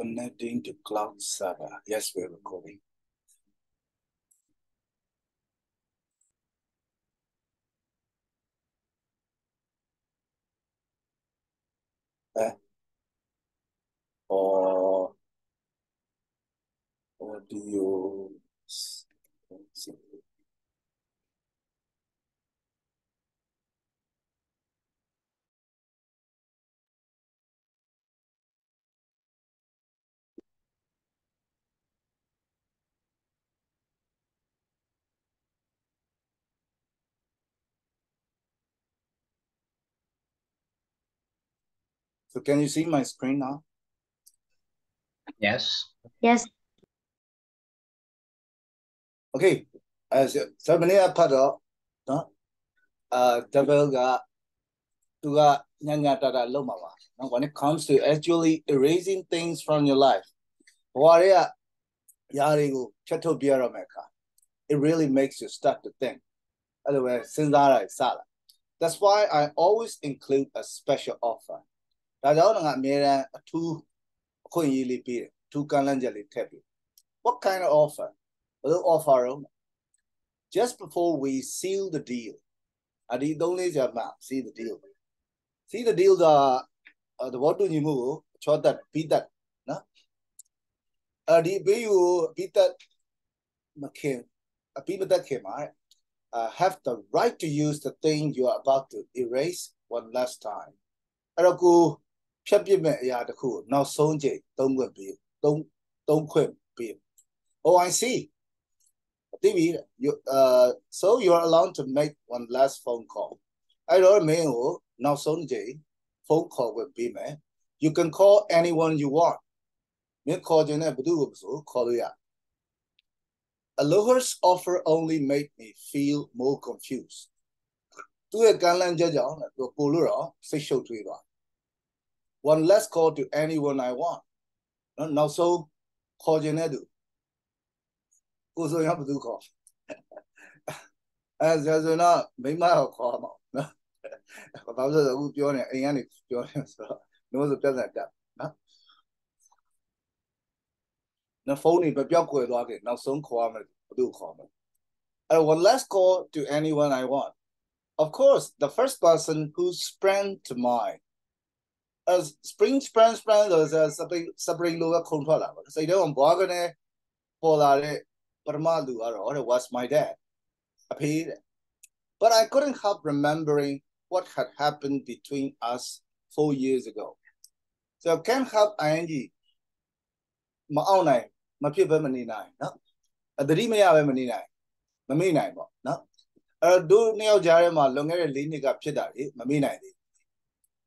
connecting to cloud server. Yes, we're recording. Eh? Or audio. let's see. So can you see my screen now? Yes. Yes. Okay. As so many are cut off. No? Uh double got to got nyanya tata loma ba. No, when it comes to actually erasing things from your life. What yari chat to be It really makes you start to think. Otherwise, since That's why I always include a special offer. ဒါကြောင့်ငါအမြဲတမ်းအထူးအခွင့်အရေးလေးပေးတယ်အထူးကမ်းလှမ်းချက်လေးထည့်ပေး What kind of offer ဘယ်လို offer ရော Just before we seal the deal အဒီသုံးလေးချက်မှ seal the deal seal the deal ကသဘောတူညီမှုကိုချောတတ်ပြီးတတ်နော်အဒီဘေးကိုပြီးတတ်မခင်အပြီးမတတ်ခင်မှာ uh, have the right to use the thing you are about to erase one last time အဲ့တော့ကို ဖြတ်ပြစ်မဲ့အရာတစ်ခုနောက်ဆုံးချိန်သုံးခွင့်ပေးသုံးသုံးခွင့်ပေး Oh I see သိပြီ you uh so you are allowed to make one last phone call အဲ့တော့မင်းကိုနောက်ဆုံးချိန်ဖုန်းခေါ်ခွင့်ပေးမယ် you can call anyone you want မင်းခေါ်ခြင်းနဲ့ဘယ်သူ့ကိုမဆိုခေါ်လို့ရ Aloha's offer only made me feel more confused သူ့ရဲ့ကမ်းလှမ်းချက်ကြောင့်သူပို့လို့တော့စိတ်ရှုပ်ထွေးသွား one less call to anyone I want နော်နောက်ဆုံးခေါ်ခြင်းတဲ့သူကိုဆိုရဘယ်သူခေါ်အဲဆိုဆိုတော့မိမကိုခေါ်မှာနော်ဘာလို့လဲအခုပြောနေအိမ်ကနေပြောနေဆိုတော့နိုးဆိုပြဿနာတက်နော်နော်ဖုန်းနေပြောက်ကွယ်သွားခဲ့နောက်ဆုံးခေါ်ရမယ်ဘယ်သူခေါ်မလဲအဲ one last call to anyone I want of course the first person who sprang to mind as spring spring spring ဆိုတော့ spring spring လို့ပဲခုန်ထွက်လာပါစိတ်ထဲမှာဘွားကနေပေါ်လာတဲ့ပထမလူကတော့ was my dad အဖေတဲ့ but I couldn't help remembering what had happened between us 4 years ago so can't help ing မအောင်နိုင်မဖြစ်ဘဲမနေနိုင်နော်အတတိမရဘဲမနေနိုင်မမေ့နိုင်ပေါ့နော်အဲ့တော့တို့နှစ်ယောက်ကြားထဲမှာလွန်ခဲ့တဲ့၄နှစ်ကဖြစ်တာလေမမေ့နိုင်သေး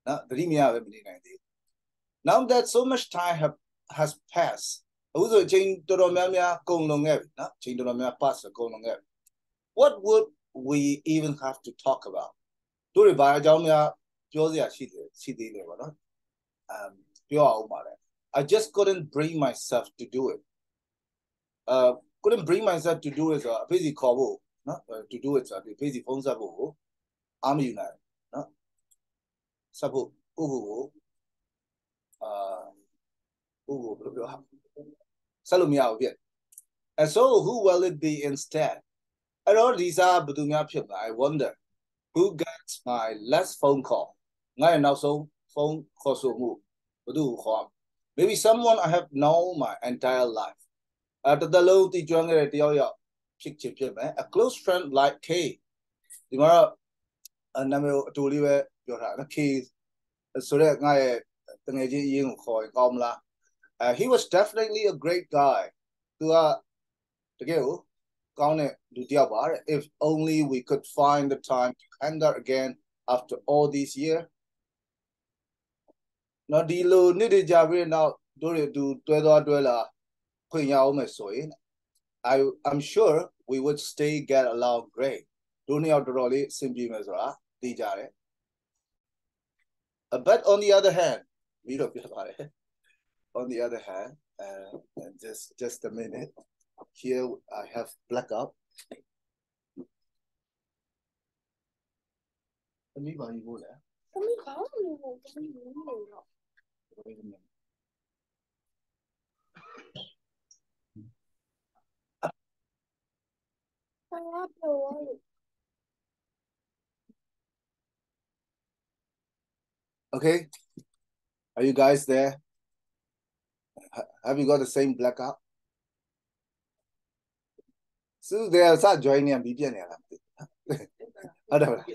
နော်သတိမရပဲမနေနိုင်သေးဘူး now that so much time have has passed အခုဆိုအချိန်တော်တော်များများကုန်လွန်ခဲ့ပြီနော်အချိန်တော်တော်များ pass ကုန်လွန်ခဲ့ပြီ what would we even have to talk about တို့တွေဘာအကြောင်းများပြောစရာရှိတယ်ရှိသေးတယ်ပေါ့နော် um ပြောအောင်ပါလေ I just couldn't bring myself to do it uh couldn't bring myself to do it ဆိုတော့အဖေစီခေါ်ဖို့နော် to do it ဆိုတော့အဖေစီဖုန်းဆက်ဖို့အားမယူနိုင် နော်ဆက်ဖို့ကိုကိုကိုအာကိုကိုဘယ်လိုပြောဆက်လို့မရဘူးပြ and so who will it be instead အဲ့တော့ဒီစားဘယ်သူများဖြစ်မလဲ I wonder who gets my last phone call ငါရဲ့နောက်ဆုံးဖုန်းခေါ်ဆိုမှုဘယ်သူကိုခေါ် maybe someone I have known my entire life အဲ့တတလုံးတည်ကျွမ်းခဲ့တဲ့တယောက်ယောက်ဖြစ်ချင်ဖြစ်မယ် a close friend like K ဒီမှာတော့နာမည်အတူလေးပဲ ပြောထားတယ် K ဆိုတော့ငါရဲ့တငယ်ချင်းအရင်ကိုခေါ်ရင်ကောင်းမလား uh, he was definitely a great guy သူကတကယ်ကိုကောင်းတဲ့လူတစ်ယောက်ပါတဲ့ if only we could find the time to hang out again after all these year နော်ဒီလိုနေ့တကြပြီးနောက်တို့တွေသူတွဲသွားတွဲလာခွင့်ရအောင်မယ်ဆိုရင် I I'm sure we would stay get along great တို့နှစ်ယောက်တော်တော်လေးအဆင်ပြေမယ်ဆိုတာသိကြတယ် uh, but on the other hand, we don't feel about it. On the other hand, uh, and just just a minute, here I have blackout. Amoeba, you go there. Wait a minute. I love the Okay, are you guys there? Have you got the same blackout? စုတယ်စ join နေပြီးပြနေရလားဟုတ်တယ်မလား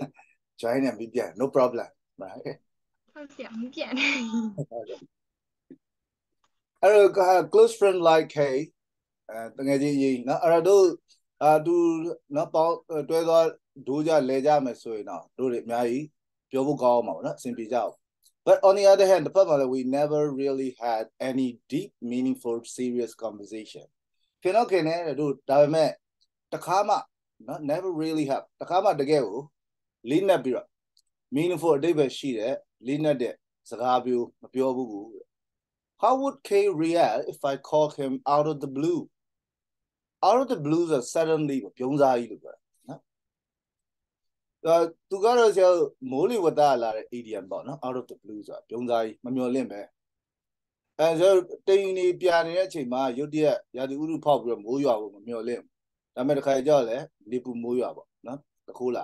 join နေပြီးပြ no problem right ဟုတ်ဆရာမပြတ်နေ အဲ့တော့ close friend like hey အဲတကယ်ကြီးရေးနော်အဲ့တော့အာသူနော်ပေါတွဲသွားဒိုးကြလဲကြမယ်ဆိုရင်တော့တို့တွေအများကြီးပြောဖို့ကောင်းအောင်ပါနော်အဆင်ပြေကြအောင် but on the other hand the part that we never really had any deep meaningful serious conversation ခင်တော့ခင်နဲ့တို့ဒါပေမဲ့တခါမှနော် never really have တခါမှတကယ်ကိုလေးနက်ပြီးတော့ meaningful အတိတ်ပဲရှိတဲ့လေးနက်တဲ့စကားပြောမပြောဘူးဘူး how would K react if I call him out of the blue out of the blue ဆို suddenly ပြုံးစားကြီးလို့ပြောတာနော်အဲ သူကတော့ဆရာမိုးလေဝသလာတဲ့ idiom ပေါ့နော် out of the blue ဆိုတာပြုံးစားကြီးမမျော်လင့်ပဲအဲဆိုတိမ်နေပြနေတဲ့အချိန်မှာရုတ်တရက်ရာသီဥတုဖောက်ပြီးတော့မိုးရွာဖို့မမျော်လင့်ဒါပေမဲ့တစ်ခါကြောက်လဲလေပူမိုးရွာပေါ့နော်တခိုးလာ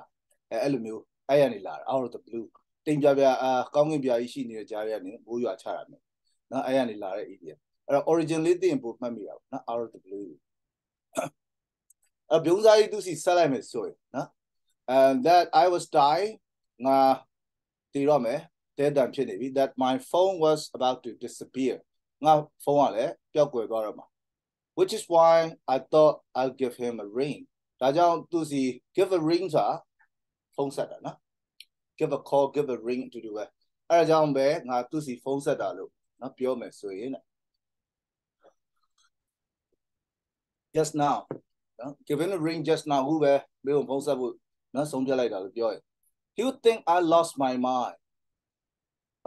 အဲအဲ့လိုမျိုးအဲ့ရနေလာ out of the blue တိမ်ပြပြအာကောင်းကင်ပြကြီးရှိနေတဲ့ကြားရကနေမိုးရွာချတာမျိုးနော်အဲ့ရနေလာတဲ့ idiom အဲ့တော့ origin လေးသိရင်ပိုမှတ်မိတာပေါ့နော် out of the blue အပြုံးစားကြီးသူစီဆက်လိုက်မယ်ဆိုရင်နော် and that I was die ငါတည်တော့မယ်တဲတန်ဖြစ်နေပြီ that my phone was about to disappear ငါဖုန်းကလည်းပျောက်ကွယ်သွားတော့မှာ which is why I thought I'll give him a ring ဒါကြောင့်သူစီ give a ring ဆိုတာဖုန်းဆက်တာနော် give a call give a ring တူတူပဲအဲဒါကြောင့်ပဲငါသူစီဖုန်းဆက်တာလို့နော်ပြောမယ်ဆိုရင် just now နော် given a ring just now ဟုပဲမင်းကိုဖုန်းဆက်ဖို့ နော်ဆုံးဖြတ်လိုက်တာလို့ပြောရင် he would think i lost my mind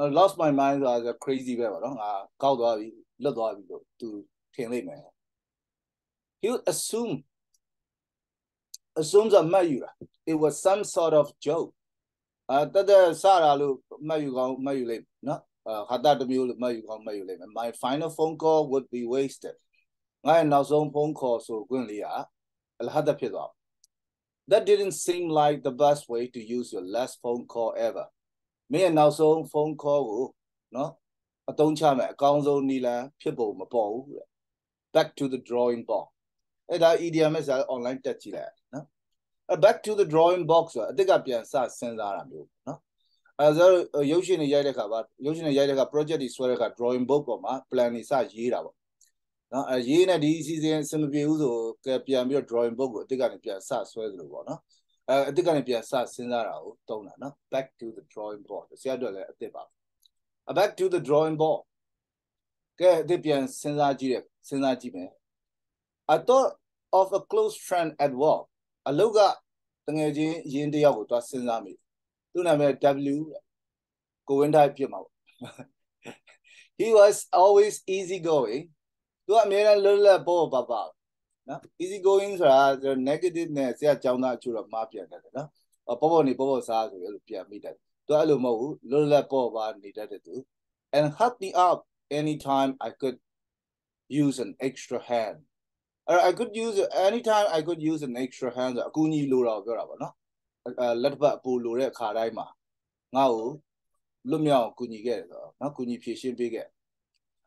I lost my mind ဆိုတာ crazy ပဲပါနော်ငါကောက်သွားပြီလွတ်သွားပြီလို့သူထင်လိမ့်မယ် he would assume assumes a မှတ်ယူတာ it was some sort of joke အဲတတဲ့စတာလို့မှတ်ယူကောင်းမှတ်ယူလိမ့်နော်ဟာတာတမျိုးလို့မှတ်ယူကောင်းမှတ်ယူလိမ့်မယ် my final phone call would be wasted ငါ့နောက်ဆုံးဖုန်းခေါ်ဆိုခွင့်လေးကအလဟဒဖြစ်သွား that didn't seem like the best way to use your last phone call ever မင်းရဲ့နောက်ဆုံး phone call ကိုနော်အသုံးချမယ်အကောင်းဆုံးနည်းလမ်းဖြစ်ပုံမပေါ်ဘူးတဲ့ back to the drawing board အဲ့ဒါ EDM ဆို online တက်ကြည့်လိုက်နော် back to the drawing box ဆိုအတိတ်ကပြန်စစဉ်းစားတာမျိုးနော်အဲဆိုရုပ်ရှင်တွေရိုက်တဲ့ခါပါရုပ်ရှင်တွေရိုက်တဲ့ခါ project တွေဆွဲတဲ့ခါ drawing book ပေါ်မှာ plan တွေစရေးတာပေါ့ နော်အဲရေးနေဒီအစီအစဉ်အဆင်မပြေဘူးဆိုကပြန်ပြီးတော့ drawing book ကိုအတိတ်ကနေပြန်စဆွဲသလိုပေါ့နော်အဲအတိတ်ကနေပြန်စစဉ်းစားတာကိုတုံးတာနော် back to the drawing board ဆရာတို့လည်းအတိတ်ပါ back to the drawing board ကဲအတိတ်ပြန်စဉ်းစားကြည့်ရစဉ်းစားကြည့်မယ် I thought of a close friend at work အလုတ်ကတငယ်ချင်းရင်းတယောက်ကိုသွားစဉ်းစားမိသူ့နာမည် W ကိုဝင်းတိုင်းဖြစ်မှာပေါ့ He was always easy going သူကအမြဲတမ်းလွတ်လပ်ပေါ်ပါပါနော် easy going ဆိုတာ negative နဲ့ဆရာကြောင်းသားအချို့တော့မှားပြန်တယ်နော်ပေါ်ပေါ်နေပေါ်ပေါ်စားဆိုရလို့ပြန်မိတယ်သူအဲ့လိုမဟုတ်ဘူးလွတ်လပ်ပေါ်ပါနေတတ်တဲ့သူ and help me out anytime I could use an extra hand I could use anytime I could use an extra hand ဆိုအကူကြီးလိုတော့ပြောတာပေါ့နော်အဲလက်တစ်ပတ်အပူလိုတဲ့အခါတိုင်းမှာငါ့ကိုလွတ်မြောက်ကူညီခဲ့တယ်ဆိုတော့နော်ကူညီဖြည့်ရှင်းပေးခဲ့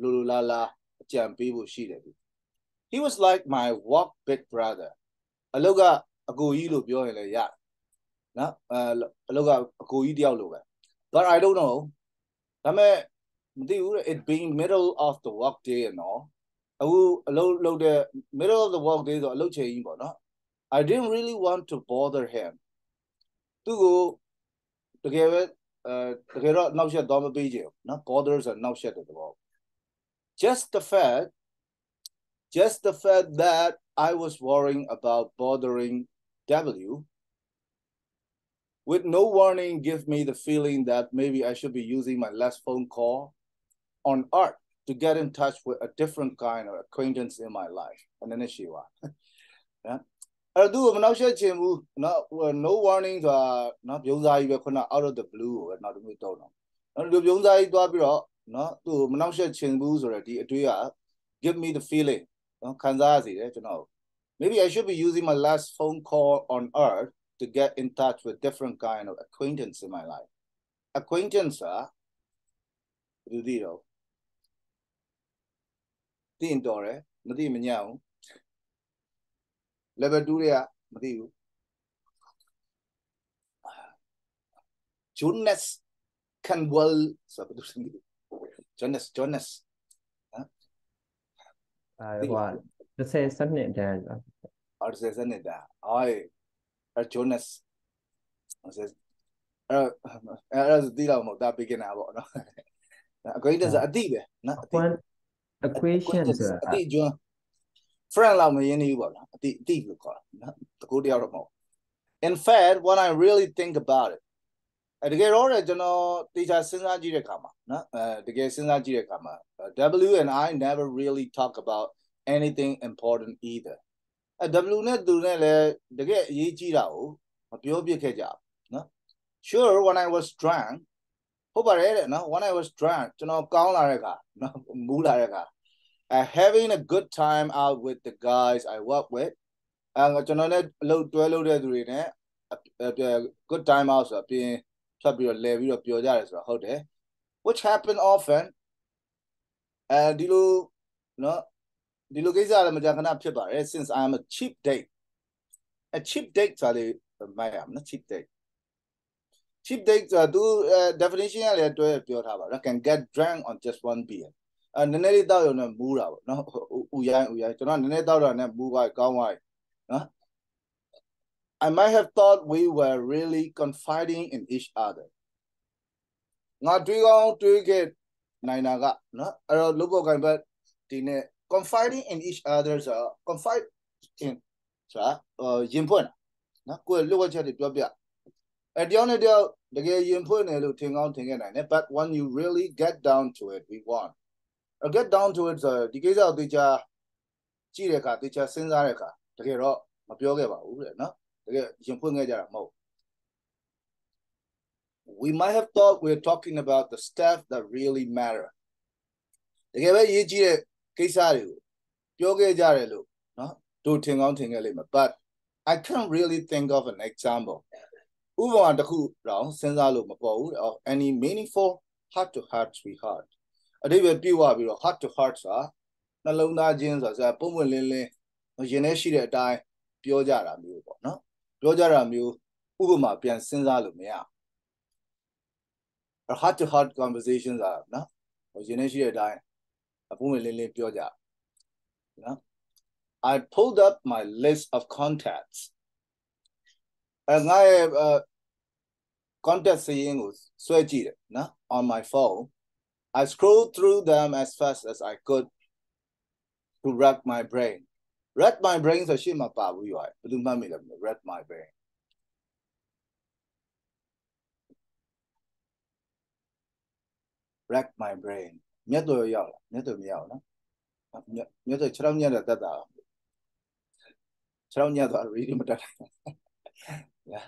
လိုလိုလားလားအကြံပေးဖို့ရှိတယ်သူ he was like my work big brother အလုတ်ကအကိုကြီးလို့ပြောရင်လည်းရနော်အဲအလုတ်ကအကိုကြီးတယောက်လိုပဲ but i don't know ဒါပေမဲ့မသိဘူး it being middle of the work day and all အခုအလုပ်လုပ်တဲ့ middle of the work day ဆိုအလုပ်ချိန်ကြီးပေါ့နော် I didn't really want to bother him သူကိုတကယ်ပဲအဲတကယ်တော့နောက်ဆက်သွားမပေးချင်ဘူးနော် bother ဆိုနောက်ဆက်တဲ့သဘော just the fact just the fact that I was worrying about bothering W with no warning give me the feeling that maybe I should be using my last phone call on art to get in touch with a different kind of acquaintance in my life အနေနဲ့ရှိပါနော်အဲ့တော့သူ့ကိုမနောက်ဆက်ချင်ဘူးနော် no warning ဆိုတာနော်ပြုံးစားကြီးပဲခုန out of the blue ကိုပဲနောက်တစ်မျိုးတုံးတော့နော်လူပြုံးစားကြီးသွားပြီးတော့ နော်သူ့ကိုမနောက်ဆက်ချင်ဘူးဆိုတော့ဒီအတွေ့အ give me the feeling နော်ခံစားရစေတယ်ကျွန်တော် maybe I should be using my last phone call on earth to get in touch with different kind of acquaintance in my life acquaintance อ่ะဘယ်လိုသိတော့သိရင်တော်တယ်မသိမညံ့ဘူး level 2တွေကမသိဘူး Jonas Canwell ဆိုတော့ဘယ်လိုလဲ Jonas Jonas အဲဟို30စနစ်တန်းဆို အော်ဒီစနစ်တာအော်အဲ Jonas အဲ့အဲ့အဲ့ဒီတော့မဟုတ်ဒါ beginner ပေါ့နော် acquaintance အတိပဲနော်အတိ equation ဆိုတာ အတိကျွန်း friend လောက်မရင်းနေဘူးပေါ့နော်အတိအတိလို့ခေါ်တာနော်တကူတယောက်တော့မဟုတ် in fact when i really think about it အဲ တကယ်တော့ကျွန်တော်တေချာစဉ်းစားကြည့်တဲ့အခါမှာနော်အဲတကယ်စဉ်းစားကြည့်တဲ့အခါမှာ W and I never really talk about anything important either အဲ W နဲ့သူနဲ့လည်းတကယ်အရေးကြီးတာကိုမပြောပြခဲ့ကြဘူးနော် sure when i was drunk ဟုတ်ပါတယ်တဲ့နော် when i was drunk ကျွန်တော်ကောင်းလာတဲ့အခါနော်မူးလာတဲ့အခါ uh, having a good time out with the guys I work with အဲကျွန်တော်လည်းအလုပ်တွဲလုပ်တဲ့သူတွေနဲ့ good time out ဆိုတော့ပြင် ဖြတ်ပြီးတော့လဲပြီးတော့ပျော်ကြတယ်ဆိုတော့ဟုတ်တယ် which happen often အဲဒီလိုနော်ဒီလိုကိစ္စလည်းမကြာခဏဖြစ်ပါတယ် since I am a cheap date a cheap date ဆိုလေမိုက်ရမနော် cheap date cheap date ဆိုသူ definition ကလည်းတွဲပြောထားပါတော့ can get drunk on just one beer အဲနည်းနည်းလေးတောက်ရုံနဲ့မူးတာပေါ့နော်ဥရိုင်းဥရိုင်းကျွန်တော်နည်းနည်းတောက်တာနဲ့မူးသွားကောင်းသွားနော် I might have thought we were really confiding in each other ငါတွေးကောင်းတွေးခဲ့နိုင်တာကနော်အဲ့တော့လုပ်ဖို့ကံပတ်ဒီနေ့ confiding in each other ဆို confide in ဆိုတာရင်ဖွင့်နော်ကိုယ်လွတ်ဝချက်တွေပြောပြအဲတယောက်နဲ့တယောက်တကယ်ရင်ဖွင့်တယ်လို့ထင်ကောင်းထင်ခဲ့နိုင်တယ် but when you really get down to it we want I get down to it ဆိုဒီကိစ္စကိုတေချာကြည့်တဲ့အခါတေချာစဉ်းစားတဲ့အခါတကယ်တော့မပြောခဲ့ပါဘူးတဲ့နော် တကယ်ရင်ဖွင့်ခဲ့ကြတာမဟုတ် we might have thought we are talking about the stuff that really matter တကယ်ပဲရေးကြည့်တဲ့ကိစ္စတွေကိုပြောခဲ့ကြတယ်လို့နော်တို့ထင်ကောင်းထင်ခဲ့လိမ့်မယ် but I can't really think of an example ဥပမာတစ်ခုတော့စဉ်းစားလို့မပေါ်ဘူး of any meaningful heart to heart sweetheart အတိပ္ပယ်ပြည့်ဝပြီးတော့ heart to heart ဆိုတာနှလုံးသားချင်းဆိုတာပုံပွင့်လင်းလင်းရင်ထဲရှိတဲ့အတိုင်းပြောကြတာမျိုးပေါ့နော် ပြောကြတာမျိုးဥပမာပြန်စဉ်းစားလို့မရ heart to heart conversations อ่ะနော်ရင်ထဲရှိတဲ့အတိုင်းအပုံပွင့်လင်းလင်းပြောကြနော် I pulled up my list of contacts အဲငါရဲ့ contact စာရင်းကိုဆွဲကြည့်တယ်နော် on my phone I scrolled through them as fast as I could to rack my brain. Rack my brain ဆိုရှေ့မှာပါဘူးရွာဘယ်သူမှတ်မိလဲ rack my brain rack my brain မျက်တော်ရောက်လာမျက်တော်မရောက်နော်မျက်တော်6ညက်တဲ့တက်တာ6ညက်တော့ read မတက်ဘူး yeah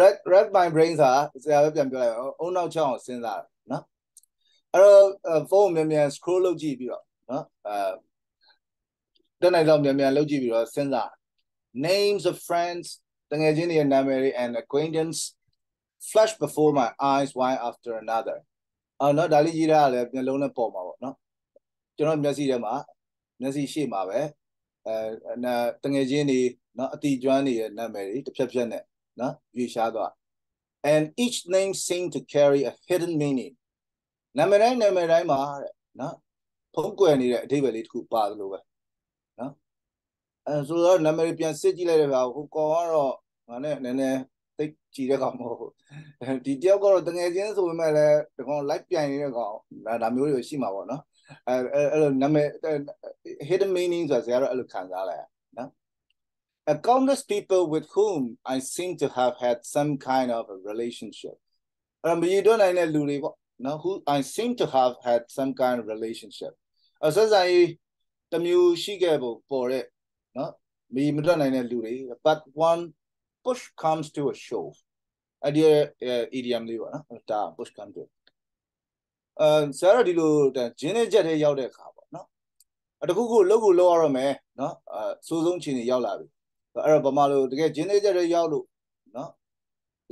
rack rack my brain ဆိုတာဆရာပဲပြန်ပြောလိုက်အောင်အုံနောက်ချောင်းကိုစဉ်းစားနော်အဲ့တော့ဖုန်းမြန်မြန် scroll လုပ်ကြည့်ပြီးတော့နော်အဲ တက်နိုင်တော့မြန်မြန်လုပ်ကြည့်ပြီးတော့စဉ်းစား names of friends တငယ်ချင်းတွေရဲ့နာမည်တွေ and acquaintance flash before my eyes one after another အော်နော်ဒါလေးရေးထားရတယ်မျက်လုံးနဲ့ပေါ်မှာပေါ့နော်ကျွန်တော်မျက်စိထဲမှာမျက်စိရှေ့မှာပဲအဲတငယ်ချင်းတွေနော်အတီကျွမ်းတွေရဲ့နာမည်တွေတစ်ဖြက်ဖြက်နဲ့နော်ရွေရှားသွား and each name seemed to carry a hidden meaning နာမည်တိုင်းနာမည်တိုင်းမှာတဲ့နော်ဖုံးကွယ်နေတဲ့အဓိပ္ပာယ်လေးတစ်ခုပါတယ်လို့ပဲနော် အဲဆိုတော့နာမည်ပြန်စစ်ကြည့်လိုက်တဲ့အခါဟိုကောင်ကတော့ငါနဲ့နည်းနည်းသိကြည့်တဲ့ကောင်မဟုတ်ဘူးဒီတယောက်ကတော့တငယ်ချင်းဆိုပေမဲ့လည်းဒီကောင် live ပြိုင်နေတဲ့ကောင်ဒါဒါမျိုးတွေရှိမှာပေါ့နော်အဲအဲ့လိုနာမည် hidden meaning ဆိုတာဆရာတော့အဲ့လိုခံစားလိုက်နော် a countless people with whom I seem to have had some kind of a relationship အဲ့တော့မရည်တွက်နိုင်တဲ့လူတွေပေါ့နော် who I seem to have had some kind of relationship အဆက်ဆိုင်တစ်မျိုးရှိခဲ့ဖို့ပေါ်တဲ့ နော်မရည်မတွက်နိုင်တဲ့လူတွေ but one push comes to a shove အဲ့ဒီ idiom လေးပေါ့နော်ဒါ push comes to အဲဆရာတို့ဒီလိုဂျင်းနဲ့ချက်တွေရောက်တဲ့အခါပေါ့နော်တခုခုလုပ်ကိုလုပ်ရတော့မယ်နော်အဲစိုးဆုံးချိန်တွေရောက်လာပြီအဲ့တော့ဗမာလိုတကယ်ဂျင်းနေကြတဲ့ရောက်လို့နော်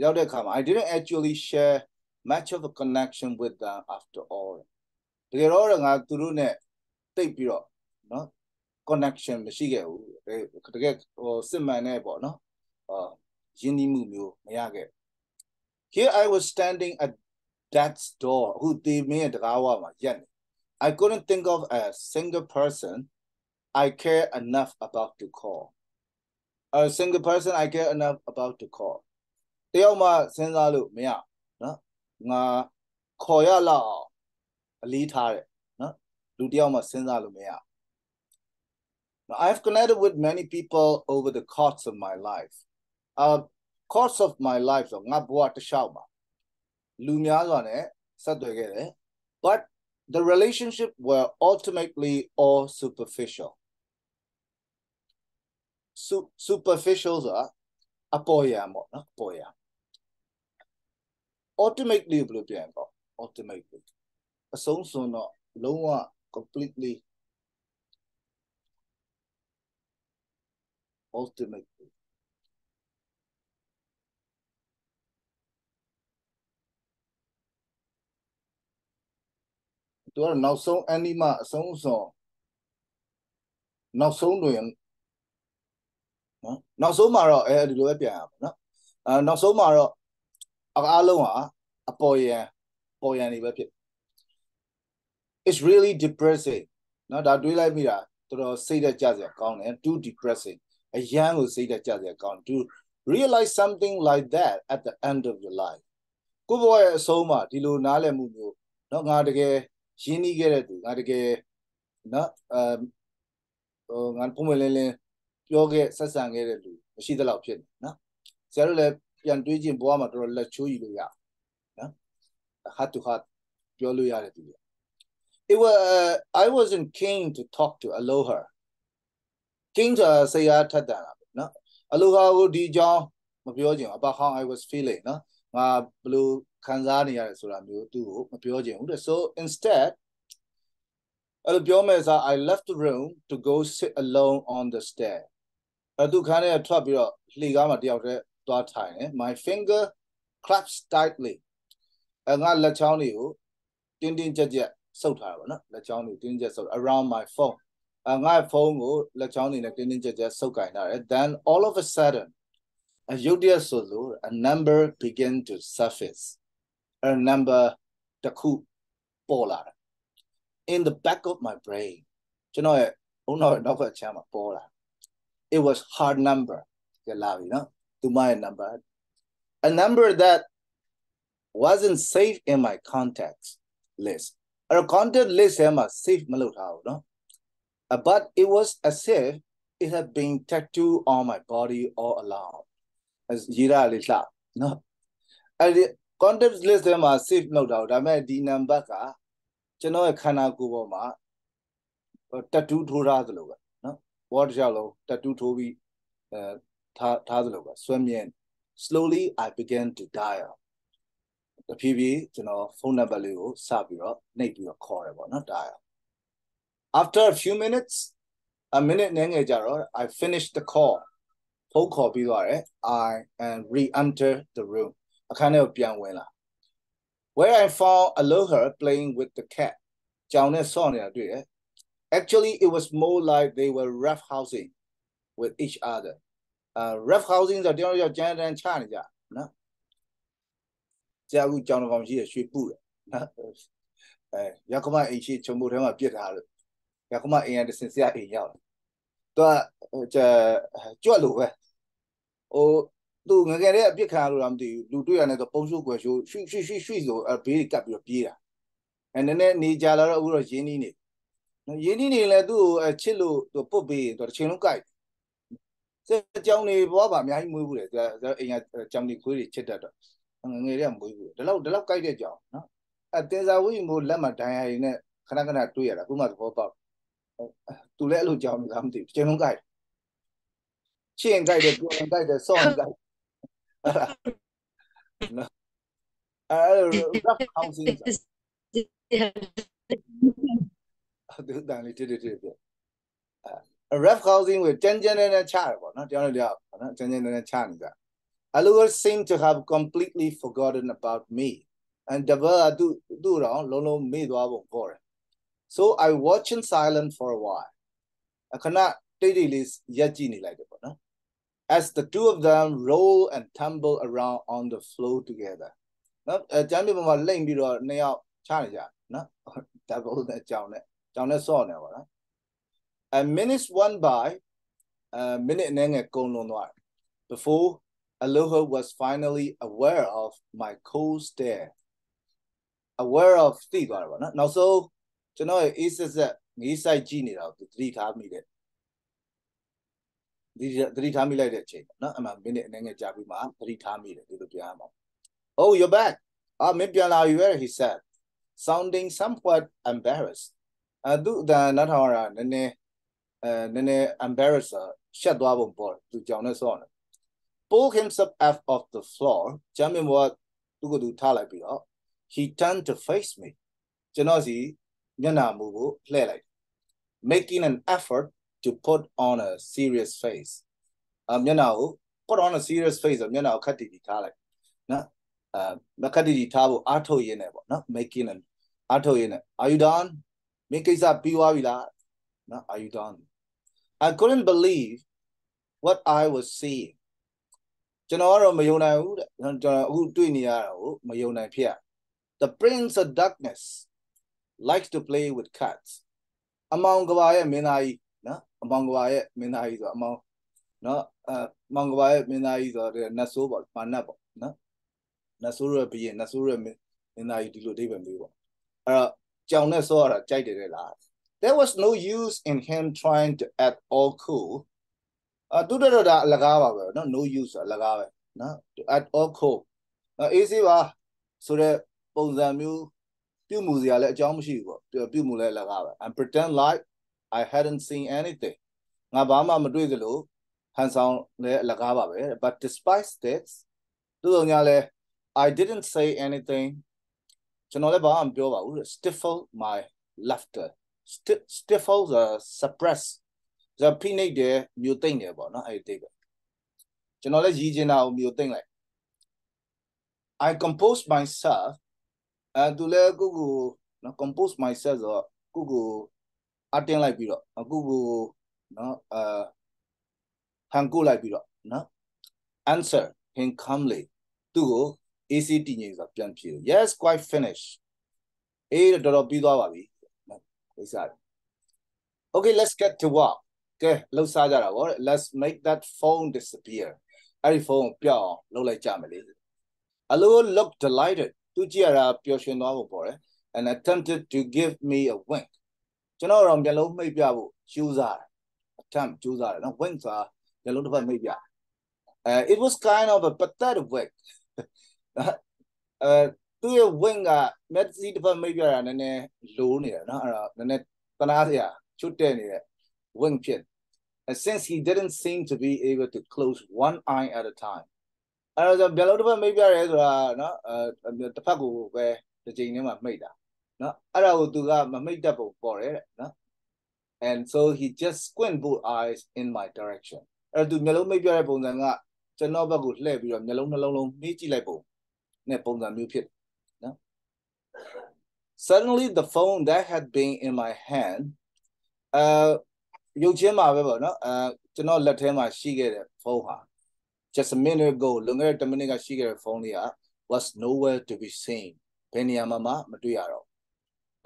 ရောက်တဲ့အခါမှာ I didn't actually share much of a connection with them after all တကယ်တော့ငါသူတို့ ਨੇ တိတ်ပြီးတော့နော် connection မရှိခဲ့ဘူးတကယ်ဟိုစစ်မှန်နဲ့ပေါ့နော်အာယဉ်နီးမှုမျိုးမရခဲ့ Here I was standing at death's door ဟိုဒီမင်းတကားဝမှာရက်နေ I couldn't think of a single person I care enough about to call a single person I care enough about to call တယောက်မှစဉ်းစားလို့မရနော်ငါခေါ်ရလောက်အောင်အလေးထားတယ်နော်လူတယောက်မှစဉ်းစားလို့မရ Now, I've connected with many people over the course of my life. Uh course of my life ဆိုငါဘဝတစ်လျှောက်မှာလူများစွာနဲ့ဆက်သွယ်ခဲ့တယ် but the relationship were ultimately all superficial superficial ဆိုတာအပေါ်ယံပေါ့နော်အပေါ်ယံ ultimately ဘယ်လိုပြန်ပေါ့ ultimately အဆုံးစွန်တော့လုံးဝ completely ultimately သူကနောက်ဆုံး anima အဆုံးစွန်နောက်ဆုံးတွင်နော်နောက်ဆုံးမှာတော့အဲဒီလိုပဲပြန်ရပါနော်အဲနောက်ဆုံးမှာတော့အားလုံးဟာအပေါ်ယံပေါ်ယံနေပဲဖြစ် it's really depressing နော်ဒါတွေးလိုက်မိတာတော်တော်စိတ်သက်ကြစရာကောင်းတယ် too depressing အရန်ကိုစိတ်သက်ကြစရာကောင်း to realize something like that at the end of your life ကိုဘဝရဲ့အဆုံးမှာဒီလိုနားလည်မှုမျိုးနော်ငါတကယ်ရင်းနှီးခဲ့တဲ့သူငါတကယ်နော်အဲဟိုငါပုံမလင်းလင်းပြောခဲ့ဆက်ဆံခဲ့တဲ့လူမရှိသလောက်ဖြစ်နေနော်ဆရာတို့လည်းပြန်တွေးကြည့်ဘဝမှာတော်တော်လက်ချိုးယူလို့ရနော် heart to heart ပြောလို့ရတဲ့သူတွေ it was uh, I wasn't keen to talk to Aloha keen ဆိုတာဆရာထက်တန်တာပဲနော် Aloha ကိုဒီကြောင်းမပြောချင် about how I was feeling နော်ငါဘယ်လိုခံစားနေရတယ်ဆိုတာမျိုးသူ့ကိုမပြောချင်ဘူးတဲ့ so instead အဲ့လိုပြောမယ်ဆို I left the room to go sit alone on the stair အဲ့သူခန်းထဲထွက်ပြီးတော့လှေကားမှာတယောက်တည်းသွားထိုင်တယ် my finger claps tightly အဲ့ငါလက်ချောင်းတွေကိုတင်းတင်းကြပ်ကြပ်ဆုပ်ထားတာပေါ့နော်လက်ချောင်းတွေတင်းတင်းကြပ်ဆုပ် around my phone အ ငါဖုန်းကိုလက်ချောင်းတွေနဲ့တင်းတင်းကြပ်ကြပ်ဆုပ်ကင်ထားတယ် then all of a sudden အယုတ်တရဆိုလို့ a number begin to surface a number တစ်ခုပေါ်လာတယ် in the back of my brain ကျွန်တော်ရဲ့ဘုံတော်နောက်ဘက်ချမ်းမှာပေါ်လာ it was hard number ကြလာပြီနော်သူမရဲ့ number a number that wasn't safe in my contacts list အဲ့တော့ contact list ထဲမှာ safe မလုပ်ထားဘူးနော် But it was as if it had been tattooed on my body all along as ရေးရလေးလှနော်အဲ့ဒီ contact list ထဲမှာ safe လုပ်တာဒါပေမဲ့ဒီ number ကကျွန်တော်ရဲ့ခန္ဓာကိုယ်ပေါ်မှာတက်တူးထိုးထားသလိုပဲနော်ဘောတစ်ယောက်လုံးတက်တူးထိုးပြီးအဲထားထားသလိုပဲဆွဲမြင် slowly i began to dial တဖြည်းဖြည်းကျွန်တော်ဖုန်းနံပါတ်လေးကိုစပြီးတော့နှိပ်ပြီးတော့ခေါ်တယ်ပေါ့နော် dial after a few minutes a minute နည်းငယ်ကြတော့ i finished the call ဖုန်းခေါ်ပြီးသွားတယ် i and re-enter the room အခန်းထဲကိုပြန်ဝင်လာ where I found Aloha playing with the cat. ကြောင်နဲ့ဆော့နေတာတွေ့တယ် Actually it was more like they were rough housing with each other. Uh rough housing ဆိုတော့တယောက်ယောက်ကျန်းတန်းချနေကြနော်။ကြာခုကြောင်တော်ကောင်ရှိရရွှေပုတယ်နော်။အဲရခမအိမ်ရှိချုံမို့ထဲမှာပြစ်ထားလို့ ရခမအိမ်ရတစင်ဆရာအိမ်ရောက်တယ်။သူကကြွက်လို့ပဲ။ဟိုသူငငယ်တဲ့အပြစ်ခံရလို့လားမသိဘူးလူတွေ့ရတယ်ဆိုပုံရှုပ်ွယ်ရှုရွှိရွှိရွှိရွှိဆိုအဲဘေးကပ်ပြီးတော့ပြေးတာအဲနည်းနည်းနေကြလာတော့အခုတော့ရင်းနှီးနေနော်ရင်းနှီးနေလဲသူ့ကိုအဲချစ်လို့သူပုတ်ပေးရင်သူတစ်ချိန်လုံးကြိုက်စကြောင်နေဘောပါအများကြီးမွေးဘူးလေသူကအိမ်ကကြောင်ဒီခွေးတွေချစ်တတ်တော့ငငယ်တွေကမွေးဘူးဒီလောက်ဒီလောက်ကြိုက်တဲ့ကြောင်နော်အဲတင်စာဝိမို့လက်မှာဒိုင်ယာရည်နဲ့ခဏခဏတွေ့ရတာအခုမှသဘောပေါက် သူလည်းအဲ့လိုကြောင်းလားမသိဘူးတစ်ချိန်လုံးကြိုက်ရှင်းကြိုက်တယ်ပြန်ကြိုက်တယ်ဆောင်းကြိုက်အဲ့ဒါနော်အဲ့လို rough housing သူတန်လေးတိတိတိပြအ rough housing ကိုတန်တန်နဲ့ချရပေါ့နော်တရားလို့တရားပေါ့နော်တန်တန်နဲ့ချနေကြ Aloha seem to have completely forgotten about me and Dava သူသူတော့လုံးလုံးမေ့သွားပုံ so i watch in silence for a while အခဏတိတ်တိတ်လေးရက်ကြည့်နေလိုက်တယ်ပေါ့နော် as the two of them roll and tumble around on the floor together နော်အဲကျမ်းမြေပေါ်မှာလိမ့်ပြီးတော့နှစ်ယောက်ချနေကြနော် double နဲ့ကြောင်နဲ့ကြောင်နဲ့ဆော့နေပါနော် a minutes one by a minute နဲ့ငယ်ကုန်လွန်သွား before Aloha was finally aware of my cold stare aware of သိသွားတယ်ပေါ့နော်နောက်ဆုံး ကျွန်တော်ရဲ့ A ဆက်ဆက်ငေးဆိုင်ကြည့်နေတာကိုသတိထားမိတယ်ဒီသတိထားမိလိုက်တဲ့အချိန်ပေါ့နော်အမှမိနစ်အနေငယ်ကြာပြီးမှသတိထားမိတယ်ဒီလိုပြန်ရမှာ Oh you're back အာမင်းပြန်လာပြီပဲ he said sounding somewhat embarrassed အသူအတန်နောက်ထောင်ရနည်းနည်းအဲနည်းနည်း embarrassed ရှက်သွားပုံပေါ်သူကြောင်နဲ့ဆော့နေ pull himself out of the floor ဂျမ်းမင်ဘောသူ့ကိုသူထားလိုက်ပြီးတော့ he turned to face me ကျွန်တော်စီ မျက်နှာမူကိုလှည့်လိုက် making an effort to put on a serious face အမျက်နှာကို put on a serious face ဆိုမျက်နှာကိုခက်တီတီထားလိုက်နော်အဲခက်တီတီထားဖို့အားထုတ်ရင်းနဲ့ပေါ့နော် making an အားထုတ်ရင်းနဲ့ are you done မင်းကိစ္စပြီးသွားပြီလားနော် are you done I couldn't believe what I was seeing ကျွန်တော်ကတော့မယုံနိုင်ဘူးတဲ့ကျွန်တော်အခုတွေ့နေရတာကိုမယုံနိုင်ဖြစ် The prince of darkness likes to play with cats အမောင်ကဘာရဲ့မင်းသားကြီးနော်အမောင်ကဘာရဲ့မင်းသားကြီးဆိုအမောင်နော်အမောင်ကဘာရဲ့မင်းသားကြီးဆိုတော့နတ်ဆိုးပေါ့မာနတ်ပေါ့နော်နတ်ဆိုးရဲ့ဘီရင်နတ်ဆိုးရဲ့မင်းသားကြီးဒီလိုအိဗယ်မျိုးပေါ့အဲ့တော့ကြောင်နဲ့ဆောရတာကြိုက်တယ်လေလား There was no use in him trying to act all cool အတူတော့ဒါအလကားပါပဲနော် no use အလကားပဲနော် at all cool အေးစေးပါဆိုတော့ပုံစံမျိုး ပြုမှုစရာလည်းအကြောင်းမရှိဘူးပေါ့ပြုမှုလည်းအလကားပဲ and pretend like I hadn't seen anything ငါဘာမှမတွေ့သလိုဟန်ဆောင်လည်းအလကားပါပဲ but despite this သူတို့ညာလဲ I didn't say anything ကျွန်တော်လည်းဘာမှမပြောပါဘူး stifle my laughter stifle the suppress ဇာဖိနှိပ်တယ်မြို့သိမ့်တယ်ပေါ့နော်အဲ့ဒီပဲကျွန်တော်လည်းရည်ကျင်တာကိုမြို့သိမ့်လိုက် I compose myself အဲ and do like Google compose myself, uh, Google, I think like it, uh, Google, no, uh, hang like it, uh, no, answer him calmly. To go, ACT is a. Yes, quite finished. A dot of Bidawa, we decide. Okay, let's get to work. Okay, let's start our Let's make that phone disappear. Every phone, Pyong, Lola Jamily. Aloha looked delighted သူကြည့်ရတာပျော်ရွှင်သွားဖို့ပေါ်တယ် and attempted to give me a wink ကျွန်တော်တော့မျက်လုံးမိတ်ပြဖို့ကြိုးစားတယ် attempt ကြိုးစားတယ်နော် wink ဆိုတာမျက်လုံးတစ်ဖက်မိတ်ပြအဲ it was kind of a pathetic wink အဲသူ့ရဲ့ wink ကမျက်စိတစ်ဖက်မိတ်ပြတာနည်းနည်းလိုးနေတယ်နော်အဲ့တော့နည်းနည်းတနာစရာချွတ်တဲ့နေတဲ့ wink ဖြစ် And since he didn't seem to be able to close one eye at a time အဲ့တော့ဘယ်လိုတစ်ဖက်မိတ်ပြရဲဆိုတာနော်အဲတစ်ဖက်ကိုပဲတစ်ချိန်နဲ့မှမိတ်တာနော်အဲ့ဒါကိုသူကမမိတ်တတ်ပုံပေါ်တယ်တဲ့နော် and so he just squint both eyes in my direction အဲ့တော့သူမျိုးလုံးမိတ်ပြတဲ့ပုံစံကကျွန်တော်ဘက်ကိုလှည့်ပြီးတော့မျိုးလုံးနှလုံးလုံးနှီးကြည့်လိုက်ပုံနဲ့ပုံစံမျိုးဖြစ်နော် suddenly the phone that had been in my hand uh ရုပ်ချင်းမှာပဲပေါ့နော်အဲကျွန်တော်လက်ထဲမှာရှိခဲ့တဲ့ဖုန်းဟာ just a minute ago လွန်ခဲ့တဲ့10မိနစ်ကရှိခဲ့တဲ့ဖုန်းလေးက was nowhere to be seen ဘယ်နေရာမှာမှမတွေ့ရတော့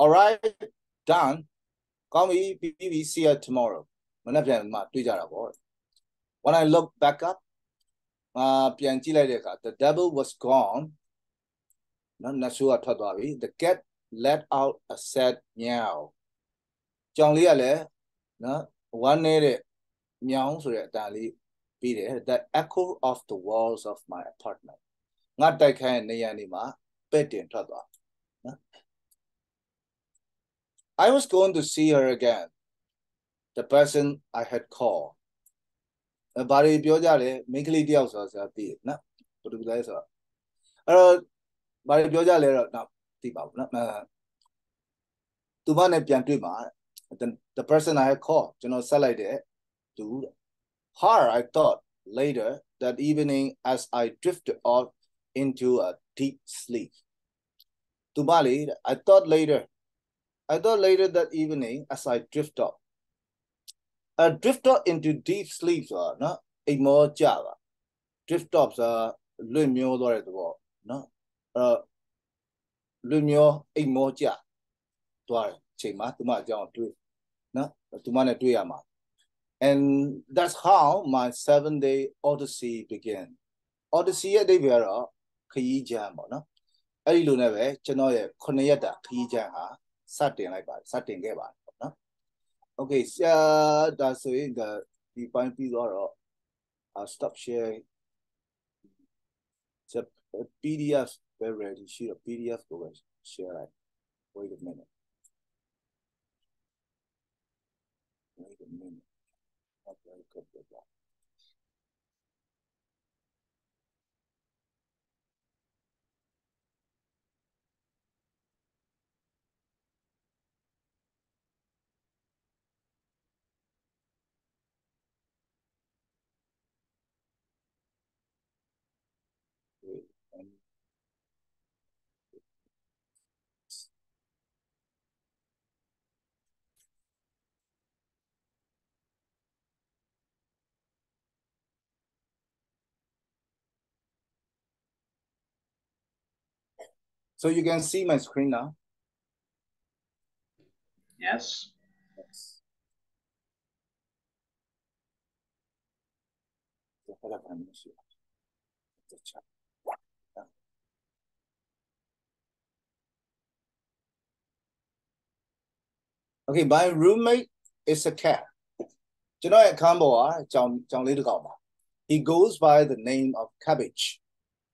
all right done ကောင်းပြီပြီးပြီ see you tomorrow မနေ့ပြန်မှတွေ့ကြတာပေါ့ when i look back up အာပြန်ကြည့်လိုက်တဲ့အခါ the devil was gone နော်နတ်ဆိုးကထွက်သွားပြီ the cat let out a sad meow ကြောင်လေးကလည်းနော်ဝမ်းနေတဲ့မြောင်းဆိုတဲ့အတန်လေး ပြီးတယ် the echo of the walls of my apartment ငါတိုက်ခိုင်းတဲ့နေရာနေမှာပဲ့တင်ထွက်သွားနော် I was going to see her again the person I had called ဘာတွေပြောကြလဲမိန်းကလေးတယောက်ဆိုတာဆရာသိတယ်နော်ဘယ်လိုလဲဆိုတော့အဲ့တော့ဘာတွေပြောကြလဲတော့တော့သိပါဘူးနော်အဲသူမနဲ့ပြန်တွေ့မှာ the, the person I had called ကျွန်တော်ဆက်လိုက်တဲ့သူ her I thought later that evening as I drifted off into a deep sleep သူမလေး I thought later I thought later that evening as I drift off a drift off into deep sleep ဆိုတာနော်အိမ်မောကြပါ drift off ဆိုတာလွင့်မျောသွားတဲ့သဘောနော်အဲ့တော့လွင့်မျောအိမ်မောကြသွားတယ်အချိန်မှာသူမအကြောင်းတွေ့နော်သူမနဲ့တွေ့ရမှာ and that's how my 7 day odyssey began odyssey ရဲ့အဓိပ္ပာယ်ကတော့ခရီးကြမ်းပေါ့နော်အဲ့ဒီလိုနဲ့ပဲကျွန်တော်ရဲ့9ရက်တာခရီးကြမ်းဟာစတင်လိုက်ပါတယ်စတင်ခဲ့ပါတယ်ပေါ့နော် okay ဆရာဒါဆိုရင်ဒါဒီပိုင်းပြီးတော့ I'll stop sharing it's a, a PDF very ready sheet of PDF go and share it wait a minute wait a minute not very good with that Wait, and So you can see my screen now. Yes. Yes. Espera para mí, sí. The chat. Yeah. Okay, my roommate is a cat. ကျွန်တော်ရဲ့အခန်းပေါ်ကကြောင်ကြောင်လေးတစ်ကောင်ပါ He goes by the name of Cabbage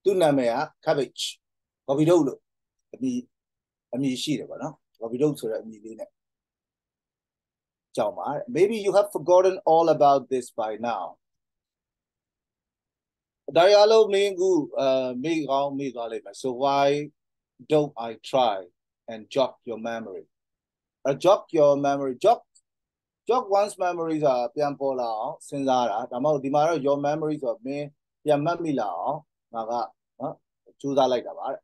သူ့နာမည်က Cabbage ဘာဘီတို့လို့ အမည်အမည်ရှိတယ်ပေါ့နော်ဘာဘီတို့ဆိုတဲ့အမည်လေးနဲ့ကြောင်ပါ Maybe you have forgotten all about this by now ဒါရအလုံးမင်းကူအဲမိကောင်းမိသွားလိမ့်မယ် So why don't I try and jog your memory a jog your memory jog jog one's memories ဆိုတာပြန်ပေါ်လာအောင်စဉ်းစားတာဒါမှမဟုတ်ဒီမှာတော့ your memory ဆိုတော့မင်းပြန်မှတ်မိလာအောင်ငါကနော်ကြိုးစားလိုက်တာပါတဲ့နော်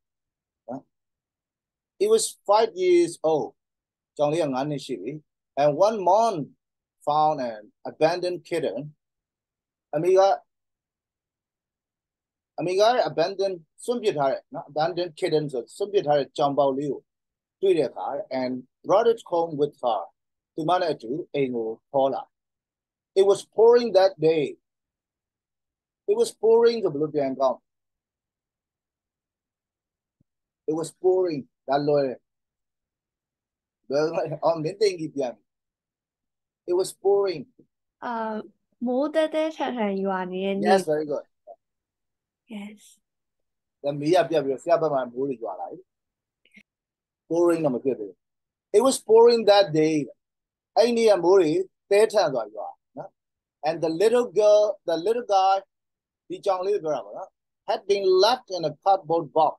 It was 5 years old ကျောင်းလေးက9နှစ်ရှိပြီ and one mom found an abandoned kitten အမေကအမေက abandoned စွန့်ပစ်ထားတဲ့နော် abandoned kitten ဆိုစွန့်ပစ်ထားတဲ့ကြောင်ပေါက်လေးကိုတွေ့တဲ့အခါ and brought it home with her သူမနဲ့အတူအိမ်ကိုခေါ်လာ it was pouring that day it was pouring ဆိုဘယ်လိုပြန်ကောင်း it was pouring ဒါလွယ်ဘယ်လိုအော်မင်းတင်ကြီးပြန် it was pouring အာမိုးတဲတဲထန်ထန်ရွာနေတဲ့နေ့ yes very good yes ဒါမီးရပြတ်ပြီးတော့ဆရာဘက်မှာမိုးတွေကြွာလာပြီ pouring တော့မဖြစ်သေးဘူး it was pouring that day အဲ့ဒီနေ့ကမိုးတွေတဲထန်သွားရွာနော် and the little girl the little guy ဒီကြောင်လေးပြောတာပါနော် had been left in a cardboard box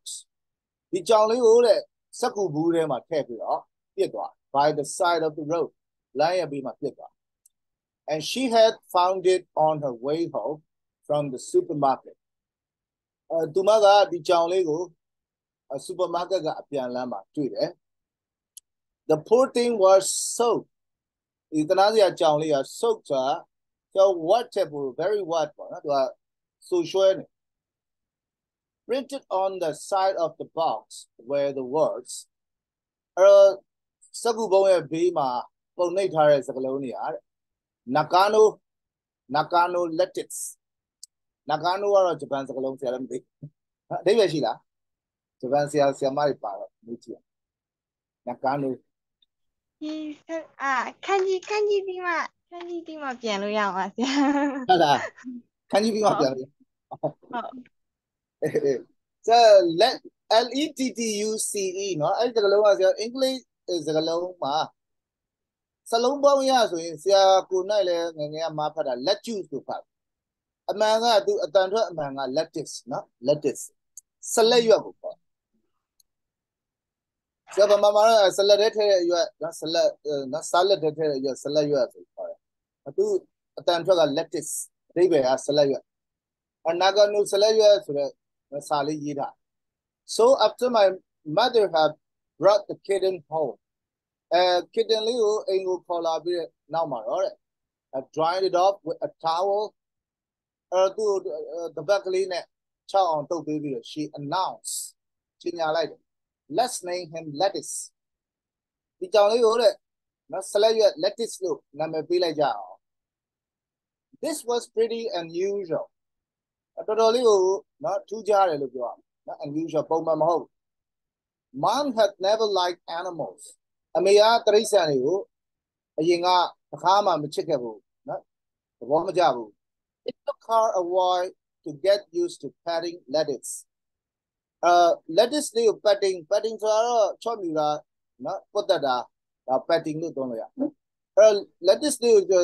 ဒီကြောင်လေးကိုတဲ့ စက္ကူဘူးထဲမှာထည့်ပြီးတော့ပြစ်သွား by the side of the road လမ်းရပြီးမှပြစ်သွား and she had found it on her way home from the supermarket အဲသူမကဒီကြောင်လေးကို supermarket ကအပြန်လမ်းမှာတွေ့တယ် the poor thing was soaked ဒီတနာစရာကြောင်လေးက soaked ဆိုတာကျော် wet ချက်ပို့ very wet ပေါ့နော်သူကဆူရွှဲနေ printed on the side of the box were the words အဲစကူပုံရဲ့ဘေးမှာပုံနှိပ်ထားတဲ့စကားလုံးတွေဟာ Nakano Nakano lettuce Nakano ကတော့ဂျပန်စကားလုံးဆရာလည်းမသိအဓိပ္ပာယ်ရှိလားဂျပန်ဆရာဆရာမတွေပါတော့မေးကြည့် Nakano ဒီဆက်အာခန်းကြီးခန်းကြီးဒီမှာခန်းကြီးဒီမှာပြန်လို့ရအောင်ပါဆရာ ဟုတ်လား ခန်းကြီးပြီးမှပြန်လို့ ဟုတ် so let L E T T U C E เนาะအဲ့ဒီစကားလုံးကဆရာအင်္ဂလိပ်စကားလုံးမှာစလုံးပေါင်းရဆိုရင်ဆရာကိုနိုင်လည်းငယ်ငယ်ကမဖတ်တာ lettuce လို့ဖတ်အမှန်ကသူအတန်ထွက်အမှန်က lettuce เนาะ lettuce ဆလက်ရွက်ကိုပေါ့ဆရာဗမာမှာဆလက်တဲ့ထဲရွက်နော်ဆလက်နော်ဆလက်တဲ့ထဲရွက်ဆလက်ရွက်ဆိုခေါ်တယ်သူအတန်ထွက်က lettuce အဓိပ္ပာယ်ကဆလက်ရွက်အနာဂနုဆလက်ရွက်ဆိုတဲ့ စာလေးရေးတာ so after my mother had brought the kitten home အဲ kitten လေးကိုအိမ်ကိုခေါ်လာပြီးနောက်မှာတော့တဲ့ I dried it off with a towel အဲသူတပတ်ကလေးနဲ့ချောက်အောင်တုပ်ပေးပြီးတော့ she announced ကြေညာလိုက်တယ် let's name him lettuce ဒီကြောင်လေးကိုတဲ့နော်ဆလက်ရွက် lettuce လို့နာမည်ပေးလိုက်ကြအောင် this was pretty unusual တော်တော်လေးကိုနော်ထူးခြားတယ်လို့ပြောရမယ်နော် unusual ပုံမှန်မဟုတ် mom had never liked animals အမေကတရိษံတွေကိုအရင်ကတစ်ခါမှမချစ်ခဲ့ဘူးနော်သဘောမကျဘူး it took her a while to get used to petting lettuce uh lettuce လေးကို petting petting ဆိုတော့ချော့မြူတာနော်ပုတ်တက်တာဒါ petting လို့သုံးလို့ရအဲ lettuce လေးကို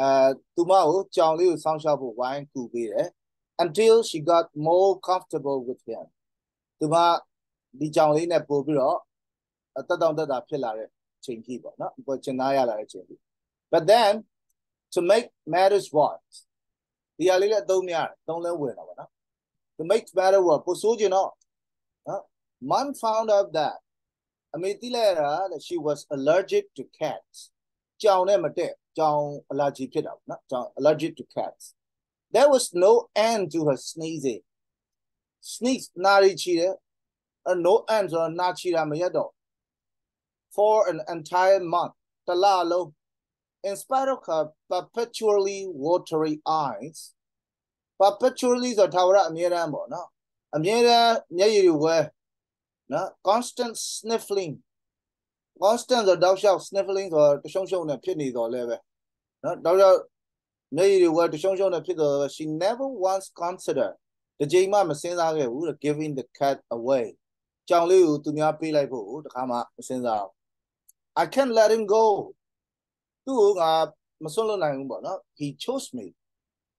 အဲသူမကိုကြောင်လေးကိုစောင့်ရှောက်ဖို့ဝိုင်းကူပေးတယ် until she got more comfortable with him သူမဒီကြောင်လေးနဲ့ပို့ပြီးတော့တက်တောင့်တက်တာဖြစ်လာတဲ့ချိန်ကြီးပေါ့နော်ပေါ်ချင်သားရလာတဲ့ချိန်ကြီး but then to make matters worse ဒီအလေးလည်းအသုံးများတယ်သုံးလဲဝင်တော့ဗောနော် to make matters worse ပိုဆိုးချင်တော့နော် mom found out that အမေသိလိုက်ရတာ that she was allergic to cats ကြောင်နဲ့မတက်ကြောင် allergy ဖြစ်တာဗောနော်ကြောင် allergic to cats there was no end to her sneezing sneeze နာရီချီတယ် no end ဆိုတော့နာချီတာမရက်တော့ for an entire month တလလုံး in spite of her perpetually watery eyes perpetually ဆိုထာဝရအမြဲတမ်းပေါ့နော်အမြဲတမ်းမျက်ရည်တွေဝဲနော် constant sniffling constant ဆိုတော့တောက်လျှောက် sniffling ဆိုတော့တရှုံရှုံနဲ့ဖြစ်နေတော့လဲပဲနော်တောက်လျှောက်မျက်ရည်တွေဝဲတရှုံရှုံနဲ့ဖြစ်တော့ she never once considered ဒီချိန်မှမစဉ်းစားခဲ့ဘူး giving the cat away ကြောင်လေးကိုသူများပေးလိုက်ဖို့တခါမှမစဉ်းစား I can't let him go သူ့ကိုငါမစွန့်လွတ်နိုင်ဘူးပေါ့နော် he chose me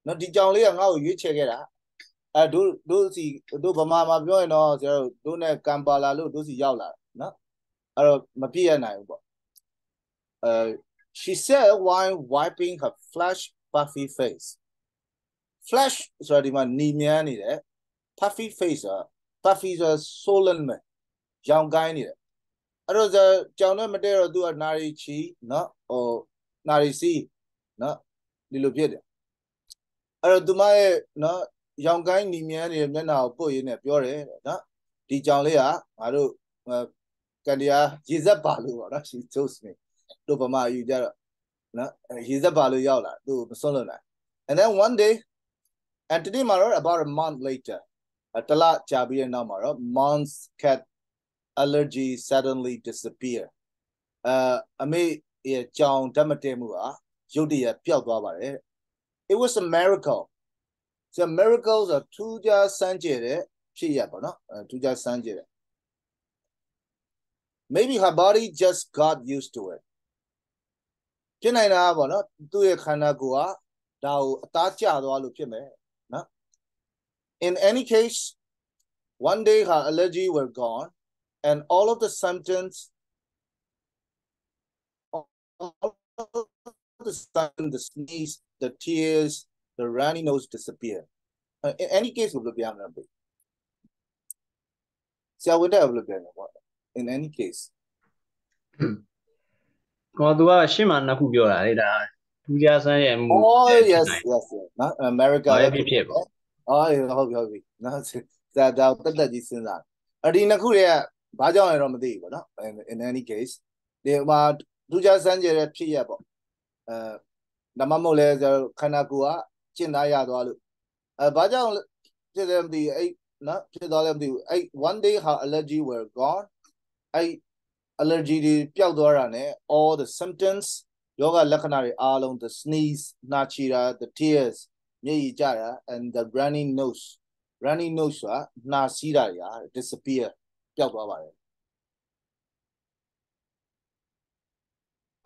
နော်ဒီကြောင်လေးကငါ့ကိုရွေးချယ်ခဲ့တာအဲတို့တို့စီတို့ဗမာမှာပြောရင်တော့ဆရာတို့တို့နဲ့ကံပါလာလို့တို့စီရောက်လာနော် အဲ့တော့မပြည့်ရနိုင်ဘူးပေါ့အဲ she said while wiping her flash puffy face flash ဆိုတာဒီမှာနီမြန်းနေတယ် puffy face ဆိုတာ puffy ဆိုတာ swollen ပဲရောင်ကိုင်းနေတယ်အဲ့တော့ကြောင်နဲ့မတည့်တော့သူကနာရီချီနော်ဟိုနာရီစီနော်ဒီလိုဖြစ်တယ်အဲ့တော့သူမရဲ့နော်ရောင်ကိုင်းနီမြန်းနေတဲ့မျက်နှာကိုပုတ်ရင်းနဲ့ပြောတယ်နော်ဒီကြောင်လေးကငါတို့ ကန်တရားရေစက်ပါလို့ပေါ့နော် she chose me တို့ဗမာယူကြတော့နော်ရေစက်ပါလို့ရောက်လာသူမစွန့်လွတ်နိုင် and then one day and today မှာတော့ about a month later တလကြာပြီးတဲ့နောက်မှာတော့ mom's cat allergy suddenly disappear အဲအမေရဲ့ကြောင်ဓာတ်မတည့်မှုဟာရုတ်တရက်ပျောက်သွားပါတယ် it was a miracle so miracles are ထူးခြားစမ်းကြယ်တဲ့ဖြစ်ရပါတော့ထူးခြားစမ်းကြယ်တဲ့ maybe her body just got used to it ဖြစ်နိုင်တာပေါ့နော်သူ့ရဲ့ခန္ဓာကိုယ်ကဒါကိုအသားကျသွားလို့ဖြစ်မယ်နော် in any case one day her allergy were gone and all of the symptoms all of the symptoms, the sneeze, the tears, the runny nose disappear. Uh, in any case, we'll be able to See, I would have in any case. ဟောသူကရှင်းမှနှစ်ခုပြောတာလေဒါထူးခြားဆန်းရဲ့မှု Oh ဖြစ် yes နိုင် yes yes နော် America ဘာပဲလည်းဖြစ်ဖြစ်ပေါ့အော်ဟုတ်ပြီဟုတ်ပြီနော်ဒါဒါတက်တက်ကြီးစဉ်းစားအဒီနှစ်ခုတွေကဘာကြောင့်လဲတော့မသိဘူးပေါ့နော် in, in any case ဒီမှာဒူးကြစမ်းကြတဲ့ဖြစ်ရက်ပေါ့အဲဒါမှမဟုတ်လဲခန္ဓာကိုယ်ကကျင့်သားရသွားလို့အဲဘာကြောင့်ဖြစ်တယ်မသိဘူးအဲ့နော်ဖြစ်သွားလဲမသိဘူးအဲ့ one day her allergy were gone အဲ့ allergy တွေပျောက်သွားတာ ਨੇ all the symptoms ယောဂလက္ခဏာတွေအားလုံး the sneeze နှာချီတာ the tears မျက်ရည်ကျတာ and the runny nose runny nose ဆိုတာနှာစီးတာတွေဟာ disappear ပျောက်သွားပါတယ်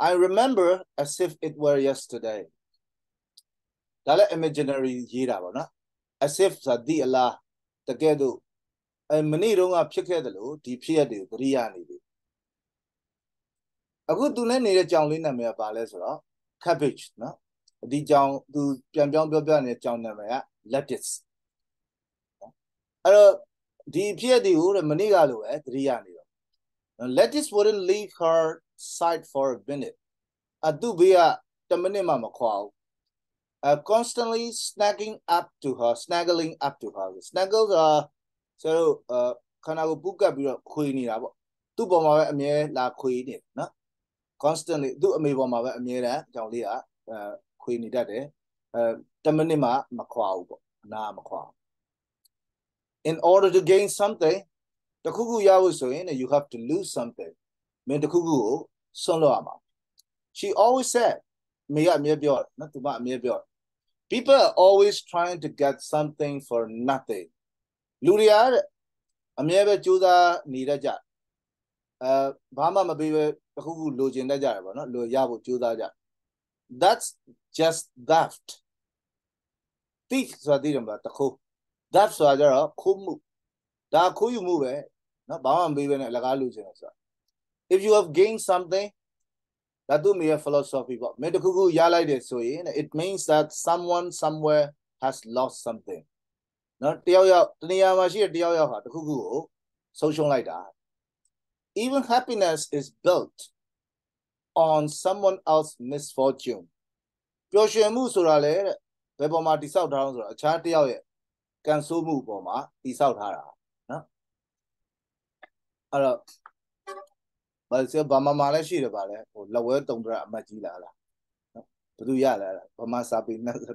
I remember as if it were yesterday ဒါလည်း imaginary ရေးတာပေါ့နော် as if ဆိုတာဒီအလားတကယ်တော့ အဲမနေ့တုန်းကဖြစ်ခဲ့တယ်လို့ဒီဖြစ်ရက်တွေကိုသတိရနေပြီအခုသူနဲ့နေတဲ့ကြောင်လေးနာမည်ကဘာလဲဆိုတော့ cabbage နော်ဒီကြောင်သူပြန်ပြောင်းပြောပြနေတဲ့ကြောင်နာမည်က lettuce အဲ့တော့ဒီဖြစ်ရက်တွေကိုမနေ့ကလိုပဲသတိရနေတော့ lettuce wouldn't leave her side for a minute အတူဘေးက10မိနစ်မှမခွာဘူး uh, constantly snagging up to her snaggling up to her snaggles are ဆိုတော့uh, ခန္ဓာကိုယ်ပူကပ်ပြီးတော့ခွေနေတာပေါ့သူ့ပေါ်မှာပဲအမြဲလာခွေနေနော် constantly သူ့အမေပေါ်မှာပဲအမြဲတမ်းကြောင်လေးကအဲခွေနေတတ်တယ်အဲ10မိနစ်မှမခွာဘူးပေါ့အနာမခွာ in order to gain something တခုခုရဖို့ဆိုရင် you have to lose something မင်းတခုခုကိုဆွန့်လွတ်ရမှာ she always said မေကအမြဲပြောနော်သူမအမြဲပြော people are always trying to get something for nothing လူတွေကအမြဲပဲကြိုးစားနေတတ်ကြအဲဘာမှမပေးပဲတခုခုလိုချင်တတ်ကြတယ်ပေါ့နော်လိုရဖို့ကြိုးစားကြ that's just theft thief ဆိုတာသိတယ်မလားတခု theft ဆိုတာကြတော့ခိုးမှုဒါခိုးယူမှုပဲနော်ဘာမှမပေးပဲနဲ့အလကားလိုချင်တယ်ဆိုတာ if you have gained something ဒါသူမြေ philosophy ပေါ့မင်းတခုခုရလိုက်တယ်ဆိုရင် it means that someone somewhere has lost something နော်တယောက်ယောက်တနေရာမှာရှိတဲ့တယောက်ယောက်ဟာတခုခုကိုဆုံးရှုံးလိုက်တာ even happiness is built on someone else misfortune ပျော်ရွှင်မှုဆိုတာလေတဲ့ဘယ်ပေါ်မှာတိဆောက်ထားအောင်ဆိုတော့အခြားတယောက်ရဲ့ကံဆိုးမှုပေါ်မှာတိဆောက်ထားတာနော်အဲ့တော့ဘာလို့ဘာမှမလည်းရှိတယ်ဗာလဲဟိုလက်ဝဲတုံတရအမတ်ကြီးလာလားနော်ဘယ်သူရလာလားဘာမှစာပေနဲ့ဆို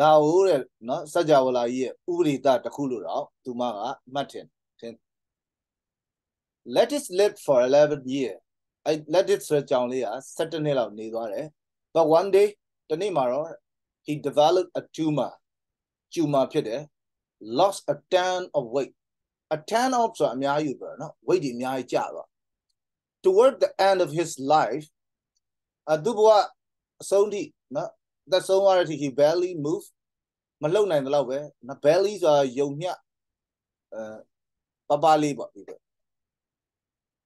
ဒါဟုတ်တဲ့နော်စัจ java လာကြီးရဲ့ဥပရိသတစ်ခုလို့တော့သူမကမှတ်တယ်ထင် let it live for 11 year i let it ဆိုကြောင်လေးက17နှစ်လောက်နေသွားတယ် but one day တနေ့မှာတော့ he developed a tumor tumor ဖြစ်တယ် lost a ton of weight a ton of ဆိုအများကြီးပဲနော် weight တွေအများကြီးကျသွား toward the end of his life အသူဘဝအဆုံးထိနော် သက်ဆုံးသွားတဲ့အထိ he barely move မလှုပ်နိုင်တဲ့လောက်ပဲနော် belly ဆိုတာယုံမျှအဲပပလေးပေါ့ဒီလို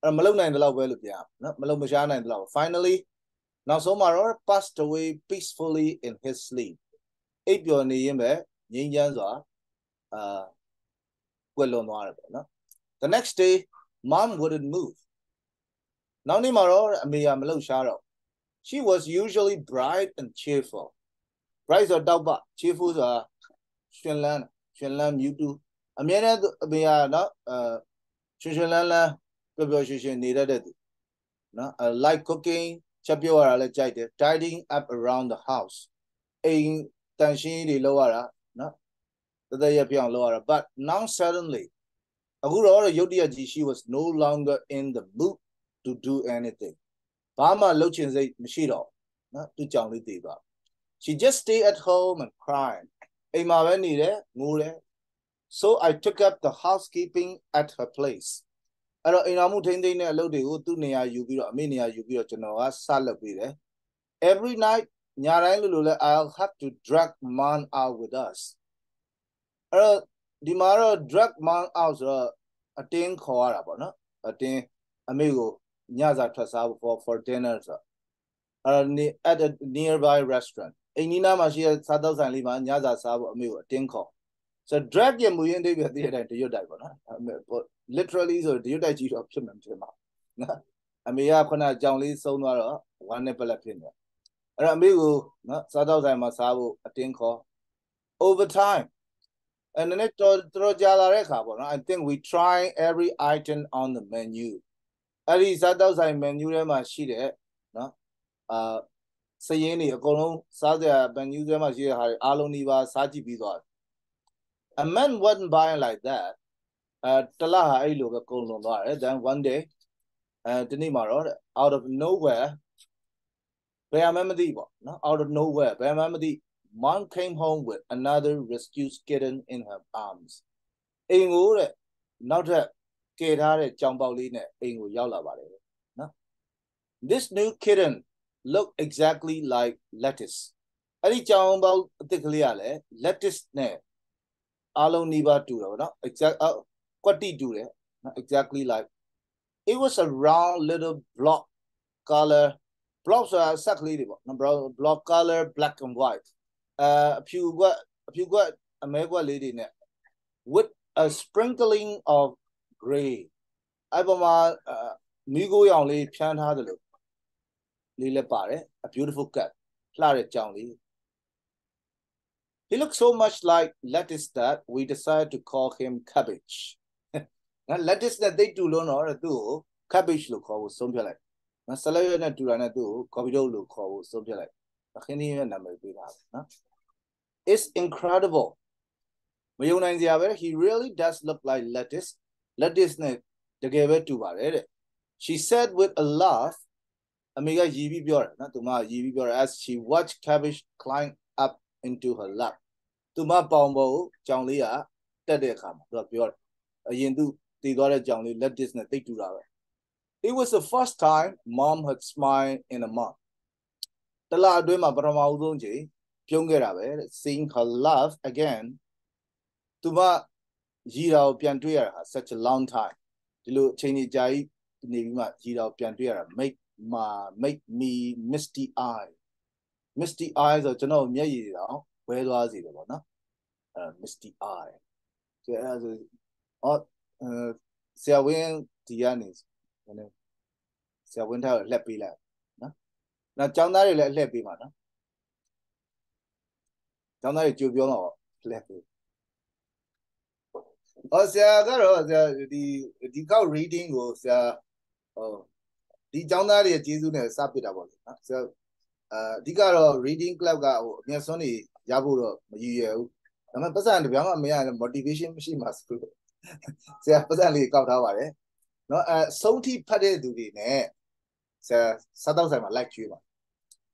အဲ့မလှုပ်နိုင်တဲ့လောက်ပဲလို့ပြောနော်မလှုပ်မရှားနိုင်တဲ့လောက် finally နောက်ဆုံးမှာတော့ passed away peacefully in his sleep အိပ်ပျော်နေရင်ပဲငြိမ်းချမ်းစွာအာကွယ်လွန်သွားတယ်ပေါ့နော် the next day mom wouldn't move နောက်နေ့မှာတော့အမေကမလှုပ်ရှားတော့ she was usually bright and cheerful bright ဆိုတော့တောက်ပ cheerful ဆိုတာရှင်လန်းရှင်လန်းမြူတူအမြဲတမ်းအမေကနော်အဲရှင်ရှင်လန်းလန်းပျော်ပျော်ရွှင်ရွှင်နေတတ်တဲ့သူနော် like cooking ချက်ပြောရတာလည်းကြိုက်တယ် tidying up around the house အိမ်တန်ရှင်းတွေလုပ်ရတာနော်တသက်ရပြောင်းလုပ်ရတာ but now suddenly အခုတော့ရုတ်တရက်ကြီး she was no longer in the mood to do anything ဘာမှလုပ်ချင်စိတ်မရှိတော့နော်သူကြောင်လေးတည်သွား she just stay at home and cry အိမ်မှာပဲနေတယ်ငိုတယ် so i took up the housekeeping at her place အဲ့တော့အိမ်တော်မှုထိန်းသိမ်းတဲ့အလုပ်တွေကိုသူ့နေရာယူပြီးတော့အမေနေရာယူပြီးတော့ကျွန်တော်ကစလုပ်ပေးတယ် every night ညတိုင်းလိုလိုလဲ i'll have to drag man out with us အဲ့တော့ဒီမှာတော့ drug man out ဆိုတော့အတင်းခေါ်ရတာပေါ့နော်အတင်းအမေကို ညစာထွက်စားဖို့ for for dinner ဆိုတော့အဲ့တော့ at a nearby restaurant အိမ်နီးနားမှာရှိတဲ့စားသောက်ဆိုင်လေးမှာညစာစားဖို့အမေကိုအတင်းခေါ်ဆိုတော့ drug ရဲ့မူရင်းအဓိပ္ပာယ်သိတဲ့အတိုင်းတရွတ်တိုက်ပေါ့နော် literally ဆိုတရွတ်တိုက်ကြီးတော့ဖြစ်မှမဖြစ်မှာနော်အမေကခုနအကြောင်းလေးဆုံးသွားတော့ one nip လက်ဖြစ်နေအဲ့တော့အမေကိုနော်စားသောက်ဆိုင်မှာစားဖို့အတင်းခေါ် over time and then it တော်တော်ကြာလာတဲ့အခါပေါ့နော် I think we try every item on the menu အဲ့ဒီစားတောက်ဆိုင် menu ထဲမှာရှိတဲ့နော်အာစရင်းတွေအကုန်လုံးစားစရာ menu ထဲမှာရှိတဲ့ဟာတွေအားလုံးဒီပါစားကြည့်ပြီးသွားတယ် a man wasn't buying like that အဲတလားဟာအဲ့လိုပဲကုန်လွန်သွားတယ် then one day အဲဒီနေ့မှာတော့ out of nowhere ဘယ်မှမသိပေါ့နော် out of nowhere ဘယ်မှမသိ mom came home with another rescued kitten in her arms အိမ်ကိုတဲ့နောက်ထပ် ကယ်ထားတဲ့ကြောင်ပေါက်လေးနဲ့အိမ်ကိုရောက်လာပါတယ်နော် this new kitten look exactly like lettuce အဲ့ဒီကြောင်ပေါက်အသစ်ကလေးကလည်း lettuce နဲ့အားလုံးနီးပါးတူတယ်ဗောနော် exact ကွက်တိတူတယ်နော် exactly like it was a round little block color block ဆိုတာဆက်ကလေးတွေပေါ့နော် block color black and white အအဖြူကွက်အဖြူကွက်အမဲကွက်လေးတွေနဲ့ with a sprinkling of gray အဲ့ပေါ်မှာမိကိုရောင်လေးဖြန်းထားသလိုလေးလည်းပါတယ် a beautiful cat လှတဲ့ကြောင်လေး He looks so much like lettuce that we decided to call him cabbage နော် lettuce နဲ့တိတ်တူလုံးတော့သူ့ကို cabbage လို့ခေါ်ဖို့ဆုံးဖြတ်လိုက်နော်ဆလရွက်နဲ့တူတာနဲ့သူ့ကို coffee လို့ခေါ်ဖို့ဆုံးဖြတ်လိုက်အခင်းကြီးရဲ့နာမည်ပေးထားတယ်နော် It's incredible မယုံနိုင်စရာပဲ he really does look like lettuce lettuce နဲ့တကယ်ပဲတူပါတယ်တဲ့ she said with a laugh အမေကရည်ပြီးပြောတယ်နော်သူမရည်ပြီးပြောတယ် as she watched cabbage climb up into her lap သူမပေါင်ပေါ်ကိုကြောင်လေးကတက်တဲ့အခါမှာသူကပြောတယ်အရင်သူတည်သွားတဲ့ကြောင်လေး lettuce နဲ့တိတ်တူတာပဲ It was the first time mom had smiled in a month တလအတွင်းမှာပထမဦးဆုံးချိန်ပြုံးခဲ့တာပဲ seeing her laugh again သူမ ရည်တော်ပြန်တွေ့ရတာ such a long time ဒီလိုအချိန်ကြီးကြာကြီးနေပြီးမှရည်တော်ပြန်တွေ့ရတာ make my make me misty eye misty eye ဆိုကျွန်တော်မျက်ရည်တွေတော့ဝဲသွားစေတယ်ပေါ့နော်အဲ misty eye ကျဲအဲဆိုအော်ဆရာဝင်းဒီကနေနည်းဆရာဝင်းထားကိုလှက်ပေးလိုက်နော်နောက်ကျောင်းသားတွေလည်းလှက်ပေးပါနော်ကျောင်းသားတွေကြိုပြောတော့လှက်ပေး အော်ဆရာကတော့ဆရာဒီဒီကောက် reading ကိုဆရာဟိုဒီကျောင်းသားတွေကျေးဇူးနဲ့စပစ်တာပေါ့လေနော်ဆရာအာအဓိကတော့ reading club ကဟိုအမျက်စွန်းတွေရဖို့တော့မရည်ရွယ်ဘူးဒါပေမဲ့ပတ်စံတပြောင်းမှမရရင် motivation မရှိမှဆိုလို့ဆရာပတ်စံလေးကောက်ထားပါတယ်နော်အဲဆုံးထိဖတ်တဲ့သူတွေနဲ့ဆရာစားတော့ဆိုင်မှာ like ကျွေးပါ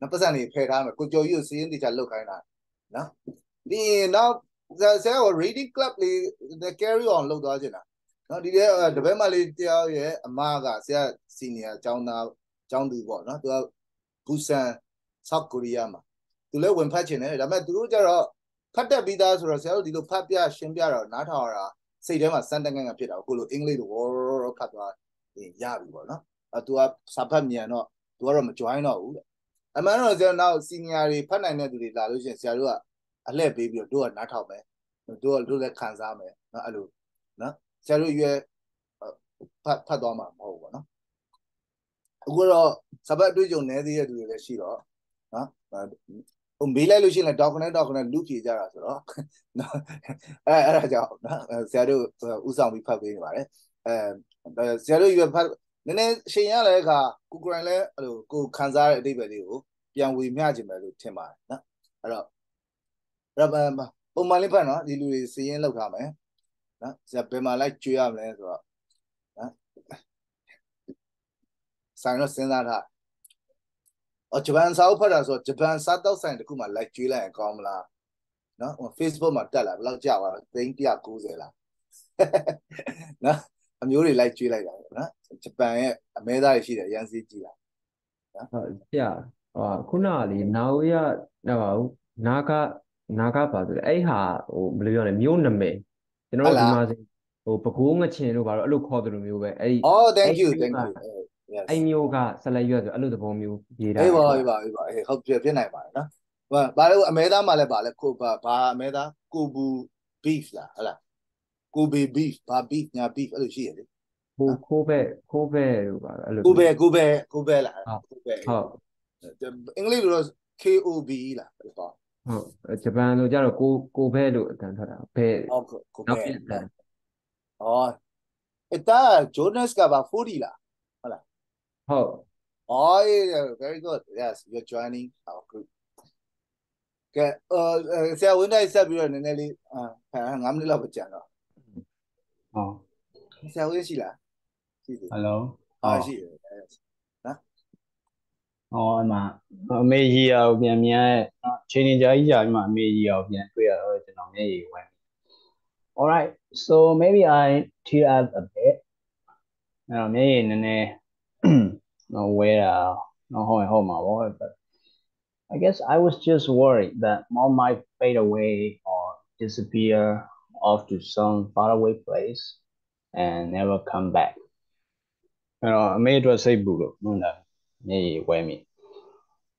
နော်ပတ်စံလေးဖယ်ထားမယ်ကိုကျော်ကြီးကိုစီးရင်တေချာလုတ်ခိုင်းတာနော်ဒီနောက် ဆရာက reading club လေး carry on လုပ်သွားချင်တာနော်ဒီတဲ့တပည့်မလေးတယောက်ရဲ့အမကဆရာ senior ကျောင်းသားကျောင်းသူပေါ့နော်သူကဘူဆန် South Korea မှာသူလည်းဝင်ဖတ်ချင်တယ်ဒါပေမဲ့သူတို့ကျတော့ဖတ်တတ်ပြီးသားဆိုတော့ဆရာတို့ဒီလိုဖတ်ပြရှင်းပြတော့နားထောင်ရတာစိတ်ထဲမှာစမ်းတန်းကန်းကဖြစ်တာကိုလိုအင်္ဂလိပ်လိုဝေါ်ဖတ်သွားရပြီပေါ့နော်အဲသူကစာဖတ်မြန်တော့သူကတော့မ join တော့ဘူးတဲ့အမှန်တော့ကျွန်တော်နောက် senior တွေဖတ်နိုင်တဲ့သူတွေလာလို့ရှိရင်ဆရာတို့က အလှည့်ပေးပြီးတော့တို့ကနားထောင်မယ်တို့ကတို့လည်းခံစားမယ်နော်အဲ့လိုနော်ဆရာတို့ရွယ်ဖတ်ဖတ်သွားမှာမဟုတ်ဘူးပေါ့နော်အခုတော့စပတ်အတွေ့အကြုံနည်းသေးတဲ့သူတွေလည်းရှိတော့နော်ဟိုမေးလိုက်လို့ရှိရင်လည်း document document လူဖြေကြတာဆိုတော့နော်အဲအဲ့ဒါကြောင့်နော်ဆရာတို့ဥဆောင်ပြီးဖတ်ပေးနေပါတယ်အဲဆရာတို့ရွယ်ဖတ်နည်းနည်းရှင်ရတဲ့အခါကိုကိုရိုင်းလဲအဲ့လိုကိုခံစားတဲ့အတိတ်ပဲလေးကိုပြန်ဝေမျှခြင်းပဲလို့ထင်ပါတယ်နော်အဲ့တော့ အဲ့တော့ပုံမှန်လေးဖတ်နော်ဒီလူတွေစည်ရင်းလောက်ထားမယ်နော်ဆရာဘယ်မှာလိုက်ကြွေးရမလဲဆိုတော့နော်ဆိုင်တော့စဉ်းစားထားအော်ဂျပန်စာအုပ်ဖတ်တာဆိုဂျပန်စားတောက်ဆိုင်တခုမှလိုက်ကြွေးလိုက်ရင်ကောင်းမလားနော် Facebook မှာတက်လာဘယ်လောက်ကြာပါလဲသိန်း190လားနော်အမျိုးတွေလိုက်ကြွေးလိုက်တာနော်ဂျပန်ရဲ့အမဲသားတွေရှိတယ်အရန်စီးကြည့်တာနော်ဟုတ်ပြဟိုခုနကလေနာဝေးရဟိုနာက နာဂပါဆိုတယ်အဲ့ဟာဟိုဘယ်လိုပြောလဲမျိုးနာမည်ကျွန်တော်တို့ဒီမှာဆိုဟိုပကိုးငချင်တို့ဘာလို့အဲ့လိုခေါ်တယ်လို့မျိုးပဲအဲ့ဒီ Oh thank you အဲ့ thank မျိုး you က Eh, yes အဲ့မျိုးကဆက်လက်ရွက်ဆိုအဲ့လိုသဘောမျိုးရေးတာအေးပါအေးပါအေးပါအေးဟုတ်ပြပြနိုင်ပါတယ်နော်ဘာဘာလဲအမဲသားမှလည်းပါလဲကိုဘာဘာအမဲသားကိုဘူး beef လားဟလားကိုဘေ beef ဘာ beef ညာ beef အဲ့လိုရှိရလေဟိုခိုးဘက်ခိုးဘက်တို့ပါအဲ့လိုကိုဘဲကိုဘဲကိုဘဲလားဟုတ်ကိုဘဲဟုတ်အင်္ဂလိပ်လိုတော့ KOB လားဟုတ်ပါ ဟုတ်ဂျပန်လိုကြတော့ကိုကိုဘက်လို့အတန်ထွက်တာဘက်ဟုတ်ကိုနောက်ဘဲပြအတန်အော်အဲ့ဒါ Jonas ကဘာ40လားဟုတ် Oh, yeah, very good. Yes, you're joining our group. ကဲအဲဆရာဝင်းတိုင်းဆက်ပြီးတော့နည်းနည်းလေးအာ9မိနစ်လောက်ပဲကြာတော့ဟောဆရာဝင်းရှိလားရှိတယ်ဟယ်လိုအာရှိတယ် yes ဟောအမအမေကြီးအောင်ပြန်မြင်ရဲ့ချိန်နေကြကြီးကြာပြီးမှအမေကြီးအောင်ပြန်တွေ့ရတော့ကျွန်တော်မျက်ရည်ဝင် All right so maybe I tear up a bit အဲ့တော့မျက်ရည်နည်းနည်းတော့ဝဲတာတော့ဟုတ်ရင်ဟုတ်မှာပေါ့ but I guess I was just worried that mom might fade away or disappear off to some faraway place and never come back အဲ့တော့အမေအတွက်စိတ်ပူလို့ဟုတ်လား မျက်ရည်ဝဲမိ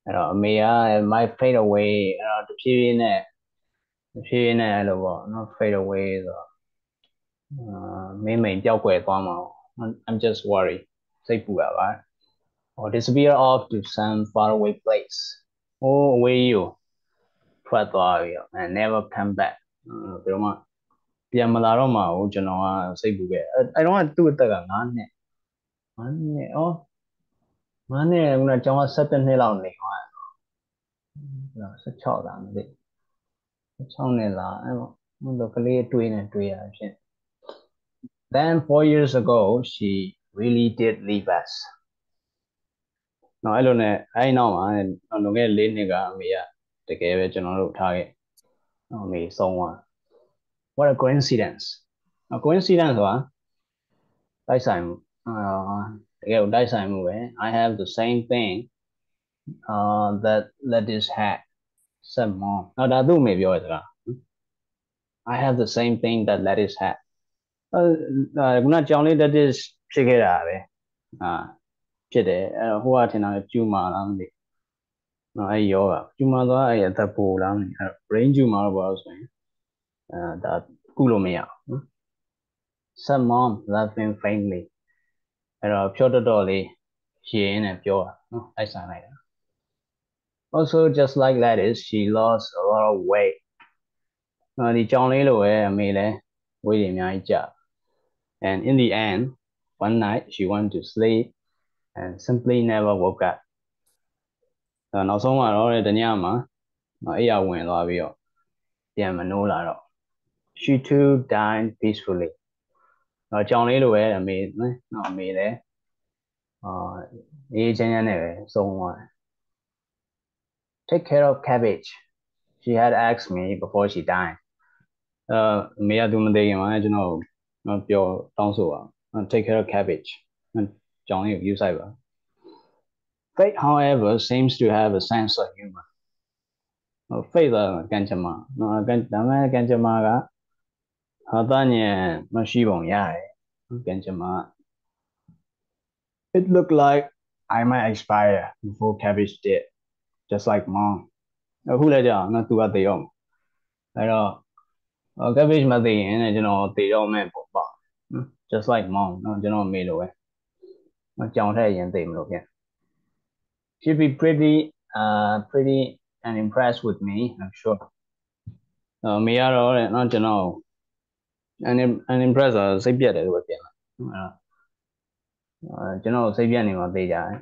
အဲ့တော့အမေက might fade away အဲ့တော့တဖြည်းဖြည်းနဲ့တဖြည်းဖြည်းနဲ့အဲ့လိုပေါ့နော် fade away ဆိုတော့အာမင်းမိန်ပျောက်ကွယ်သွားမှာပေါ့ I'm just worried စိတ်ပူတာပါ or disappear off to some faraway place oh away you ထွက်သွားပြီတော့ and never come back ဘယ်တော့မှပြန်မလာတော့မှာဘူးကျွန်တော်ကစိတ်ပူခဲ့အဲ့အဲ့တော့ကသူ့အသက်က9နှစ်9နှစ်ဩ 9နှစ်ကကျောင်းက17နှစ်လောက်နေသွားတယ်နော်16လားမသိ16နှစ်လားအဲ့တော့ဘုလိုကလေးတွေးနေတွေးရဖြစ် then 4 years ago she really did leave us နော်အဲ့လိုနဲ့အဲ့နောက်မှာလွန်ခဲ့တဲ့၄နှစ်ကအမေကတကယ်ပဲကျွန်တော်တို့ထားခဲ့အမေဆုံးသွား what a coincidence a coincidence ဆိုတာတိုက်ဆိုင်မှုအာ တကယ်ကိုတိုက်ဆိုင်မှုပဲ I have the same thing uh that lettuce had said mom နော်ဒါသူ့အမေပြောရစကား I have the same thing that lettuce had အဲခုနကြောင်လေး lettuce ဖြစ်ခဲ့တာပဲအာဖြစ်တယ်အဲဟိုကထင်တာကျူမာလားမသိနော်အဲယောဂကျူမာသွားအဲအသက်ပိုလားမသိအဲ brain tumor တော့ဘာလို့ဆိုရင်အဲဒါကုလို့မရဘူးနော် some mom laughing faintly အဲ့တော့ဖြောတော်တော်လေးရင်နဲ့ပြောတာနော်လိုက်ဆိုင်လိုက်တာ also just like lettuce she lost a lot of weight နော်ဒီကြောင်လေးလိုပဲအမေလည်းဝေးတွေအများကြီးကျ and in the end one night she went to sleep and simply never woke up အဲနောက်ဆုံးကတော့တညမှာအိယာဝင်သွားပြီးတော့ပြန်မနိုးလာတော့ she too died peacefully တော့ကြောင်လေးလိုပဲအမေနော်အမေလည်းအာအေးချမ်းချမ်းနဲ့ပဲဆုံးသွားတယ် take care of cabbage she had asked me before she died အဲအမေကသူမသိခင်မှာကျွန်တော်နော်ပြောတောင်းဆိုပါ take care of cabbage ကြောင်လေးကိုယူဆိုင်ပါ Fate, however, seems to have a sense of humor. Fate ကကံကြမ္မာနော်ကံဒါမဲ့ကံကြမ္မာက ဟာတညံမရှိပုံရတယ်ကံကြမ္မာ It looked like I might expire before cabbage did just like mom အခုလည်းကြာနော်သူကသေရောအဲ့တော့ cabbage မသေရင်လည်းကျွန်တော်သေတော့မဲ့ပေါ့ပေါ့ just like mom နော်ကျွန်တော်မေလိုပဲကြောင်ထက်ရင်သေမလို့ပြန် she'd be pretty uh pretty and impressed with me i'm sure အမေကတော့တဲ့နော်ကျွန်တော် and and impressed စိတ်ပြတ်တယ်လို့ပဲပြန်လာအဲကျွန်တော်စိတ်ပြတ်နေမှာသိကြတယ်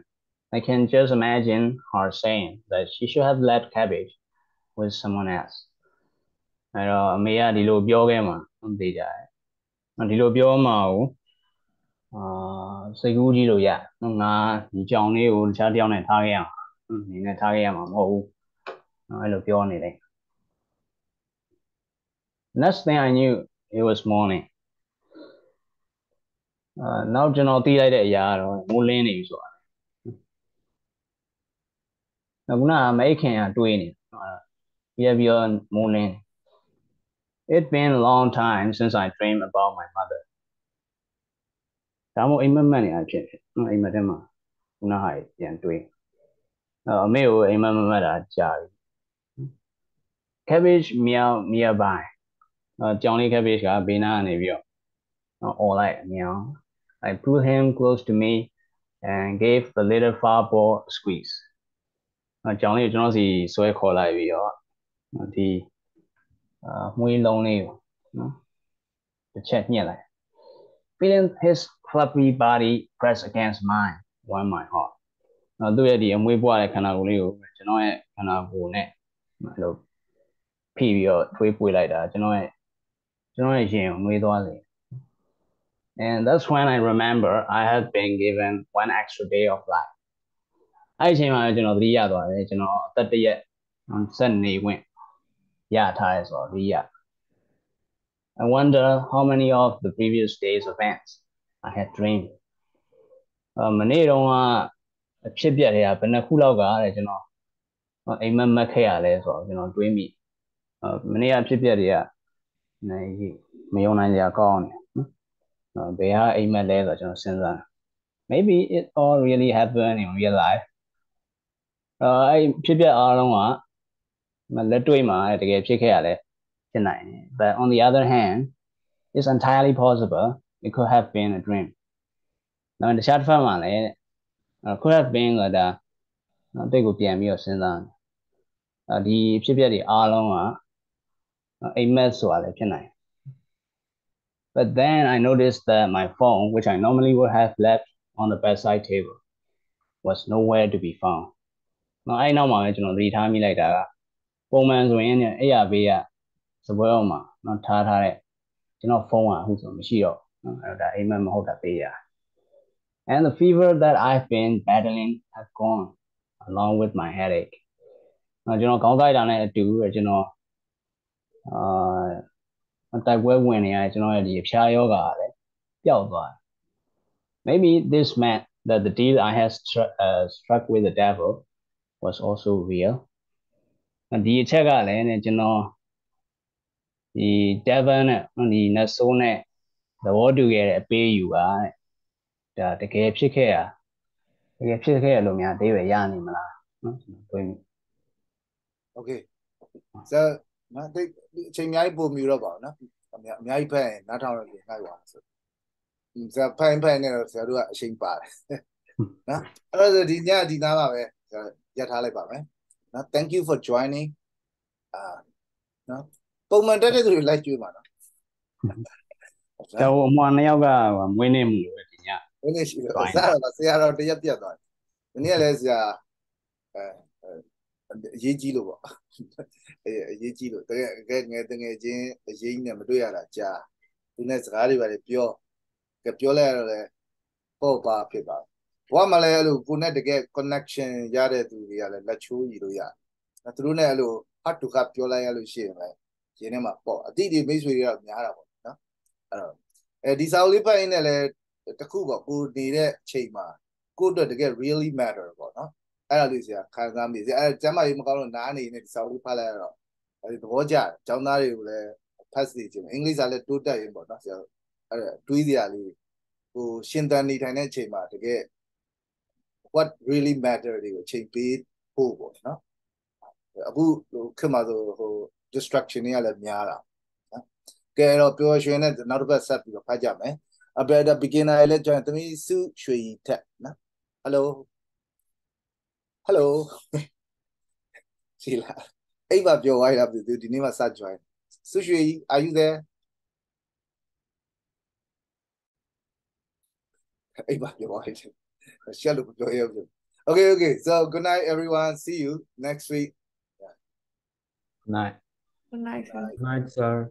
I can just imagine her saying that she should have left cabbage with someone else အဲတော့အမေကဒီလိုပြောခဲ့မှာသိကြတယ်ဒီလိုပြောမှာကိုအာစိတ်ကူးကြီးလို့ရငါဒီကြောင်လေးကိုတခြားတယောက်နဲ့ထားခဲ့ရမှာနေနဲ့ထားခဲ့ရမှာမဟုတ်ဘူးအဲ့လိုပြောနေတယ် next thing i knew it was morning အာနောက်ကျွန်တော်သိလိုက်တဲ့အရာကတော့မိုးလင်းနေပြီဆိုတာနောက်ခုနကမိတ်ခင်ကတွေးနေ Yeah, beyond morning. It's been a long time since I dreamed about my mother. ဒါမှမဟုတ်အိမ်မက်မက်နေအဖြစ်နော်အိမ်မက်ထဲမှာခုနဟာပြန်တွေးအမေကိုအိမ်မက်မက်မက်တာကြာပြီ cabbage meow nearby အ ကြောင်လေး cabbage ကဘေးနားကနေပြီးတော့ all like meow I pulled him close to me and gave the little far ball a squeeze အကြောင်လေးကိုကျွန်တော်စီဆွဲခေါ်လိုက်ပြီးတော့ဒီအာမွေးလုံးလေးကိုနော်တစ်ချက်ညှက်လိုက် feeling his fluffy body press against mine warm my heart နော်သူ့ရဲ့ဒီအမွေးပွားတဲ့ခန္ဓာကိုယ်လေးကိုကျွန်တော်ရဲ့ခန္ဓာကိုယ်နဲ့အဲ့လိုဖိပြီးတော့ထွေးပွေလိုက်တာကျွန်တော်ရဲ့ ကျွန်တော်ရဲ့ရင်ကိုနှွေးသွားစေ and that's when I remember I had been given one extra day of life အဲ့ဒီအချိန်မှာကျွန်တော်သတိရသွားတယ်ကျွန်တော်အသက်တရက်ဆက်နေခွင့်ရထားရဲဆိုတော့သတိရ I wonder how many of the previous days events I had dreamed အမနေ့တုန်းကအဖြစ်ပြက်တွေကဘယ်နှခုလောက်ကတဲ့ကျွန်တော်အိမ်မက်မက်ခဲ့ရလဲဆိုတော့ကျွန်တော်တွေးမိမနေ့ကဖြစ်ပြက်တွေက နိုင်မယုံနိုင်ကြကောင်းတယ်နော်ဘယ်ဟာအိမ်မက်လဲဆိုတော့ကျွန်တော်စဉ်းစား maybe it all really happened in real life အဲဖြစ်ပြက်အားလုံးကလက်တွေ့မှာတကယ်ဖြစ်ခဲ့ရလဲဖြစ်နိုင်တယ် but on the other hand it's entirely possible it could have been a dream နောက်တခြားတစ်ဖက်မှာလည်း could have been ကဒါတိတ်ကိုပြန်ပြီးတော့စဉ်းစားဒီဖြစ်ပျက်တွေအားလုံးက အိမ်မက်ဆိုတာလည်းဖြစ်နိုင် But then I noticed that my phone, which I normally would have left on the bedside table, was nowhere to be found. နော်အဲ့နောက်မှာလည်းကျွန်တော်သတိထားမိလိုက်တာကပုံမှန်ဆိုရင်အဲ့ရဘေးကစပွဲအောင်မှာနော်ထားထားတဲ့ကျွန်တော်ဖုန်းကအခုဆိုမရှိတော့နော်အဲ့ဒါအိမ်မက်မဟုတ်တာပေးရ and the fever that I've been battling has gone along with my headache နော်ကျွန်တော်ခေါင်းကိုက်တာနဲ့အတူကျွန်တော် အာတိုက်ပွဲဝင်နေရတယ်ကျွန်တော်ရဲ့ဒီအဖျားယောဂါကလည်းပျောက်သွားတယ် maybe this meant that the deal I had struck, uh, struck with the devil was also real ဒီအချက်ကလည်းကျွန်တော်ဒီ devil နဲ့ဒီနတ်ဆိုးနဲ့သဘောတူခဲ့တဲ့အပေးယူပါဒါတကယ်ဖြစ်ခဲ့ရတကယ်ဖြစ်ခဲ့ရလို့များအသေးပဲရနိုင်မလားနော်ကျွန်တော်တွေးမိ Okay ဇာ နော်တိတ်အချိန်အများကြီးပုံမြူတော့ပါဘူးနော်အများအများကြီးဖက်ရင်နားထောင်လို့ငှိုက်ပါဆိုဇာဖိုင်ဖိုင်နဲ့တော့ဆရာတို့ကအချိန်ပါတယ်နော်အဲ့တော့ဒီညဒီနားပါပဲရထားလိုက်ပါမယ်နော် thank you for joining အာနော်ပုံမှန်တက်တဲ့သူတွေလိုက်ကြွေးပါနော်တော့ဟိုမွန်နှစ်ယောက်ကမွေးနေမှုလို့ဒီညမွေးနေရှိလို့ဆရာတော်ဆရာတော်တရက်ပြတ်သွားတယ်ဒီနေ့လည်းဆရာအဲ အရေးကြီးလို့ပေါ့အဲအရေးကြီးလို့တကယ်ငယ်တငယ်ချင်းအရေးနဲ့မတွေ့ရတာကြာသူနဲ့စကားတွေပါလေပြောကပြောလိုက်ရတော့လေပေါ့ပါဖြစ်ပါဘဝမှာလည်းအဲ့လိုကိုနဲ့တကယ် connection ရတဲ့သူတွေကလည်းလက်ချိုးကြီးလို့ရတယ်သူတို့နဲ့အဲ့လို heart to heart ပြောလိုက်ရလို့ရှိရင်လည်းရင်းထဲမှာပေါ့အတိတွေမိတ်ဆွေတွေကများတာပေါ့နော်အဲ့တော့အဲဒီစာအုပ်လေးပတ်ရင်းနဲ့လည်းတခုပေါ့ကိုနေတဲ့အချိန်မှာကိုအတွက်တကယ် really matter ပေါ့နော် အဲ့ဒါလေးဆရာခံစားမိစေအဲ့ကျမ်းမာရေးမကောင်းလို့နားနေနေဒီစာအုပ်လေးဖတ်လိုက်ရတော့အဲဒီသဘောကျတယ်ကျောင်းသားတွေကိုလည်းဖတ်စီခြင်းအင်္ဂလိပ်စာလည်းတိုးတက်ရင်ပေါ့နော်ဆရာအဲ့တွေးစရာလေးဟိုရှင်သန်နေထိုင်တဲ့အချိန်မှာတကယ် what really matter တွေကိုအချိန်ပေးဖို့ပေါ့နော်အခုဟိုခင်မှာဆိုဟို distraction တွေကလည်းများတာနော်ကဲတော့ပျော်ရွှင်တဲ့နောက်တစ်ပတ်ဆက်ပြီးတော့ဖတ်ကြမယ် a better beginner လည်း join သမီးစုရွှေထက်နော် hello hello ရှိလားအိမ်မှာပြောသွားရတာသူဒီနေ့မှစ join စုရွှေ are you there အိမ်မှာပြောသွားတယ်ရှက်လို့ပြောရဘူး Okay, okay. So good night, everyone. See you next week. Good night. Good night, sir. Good night, sir.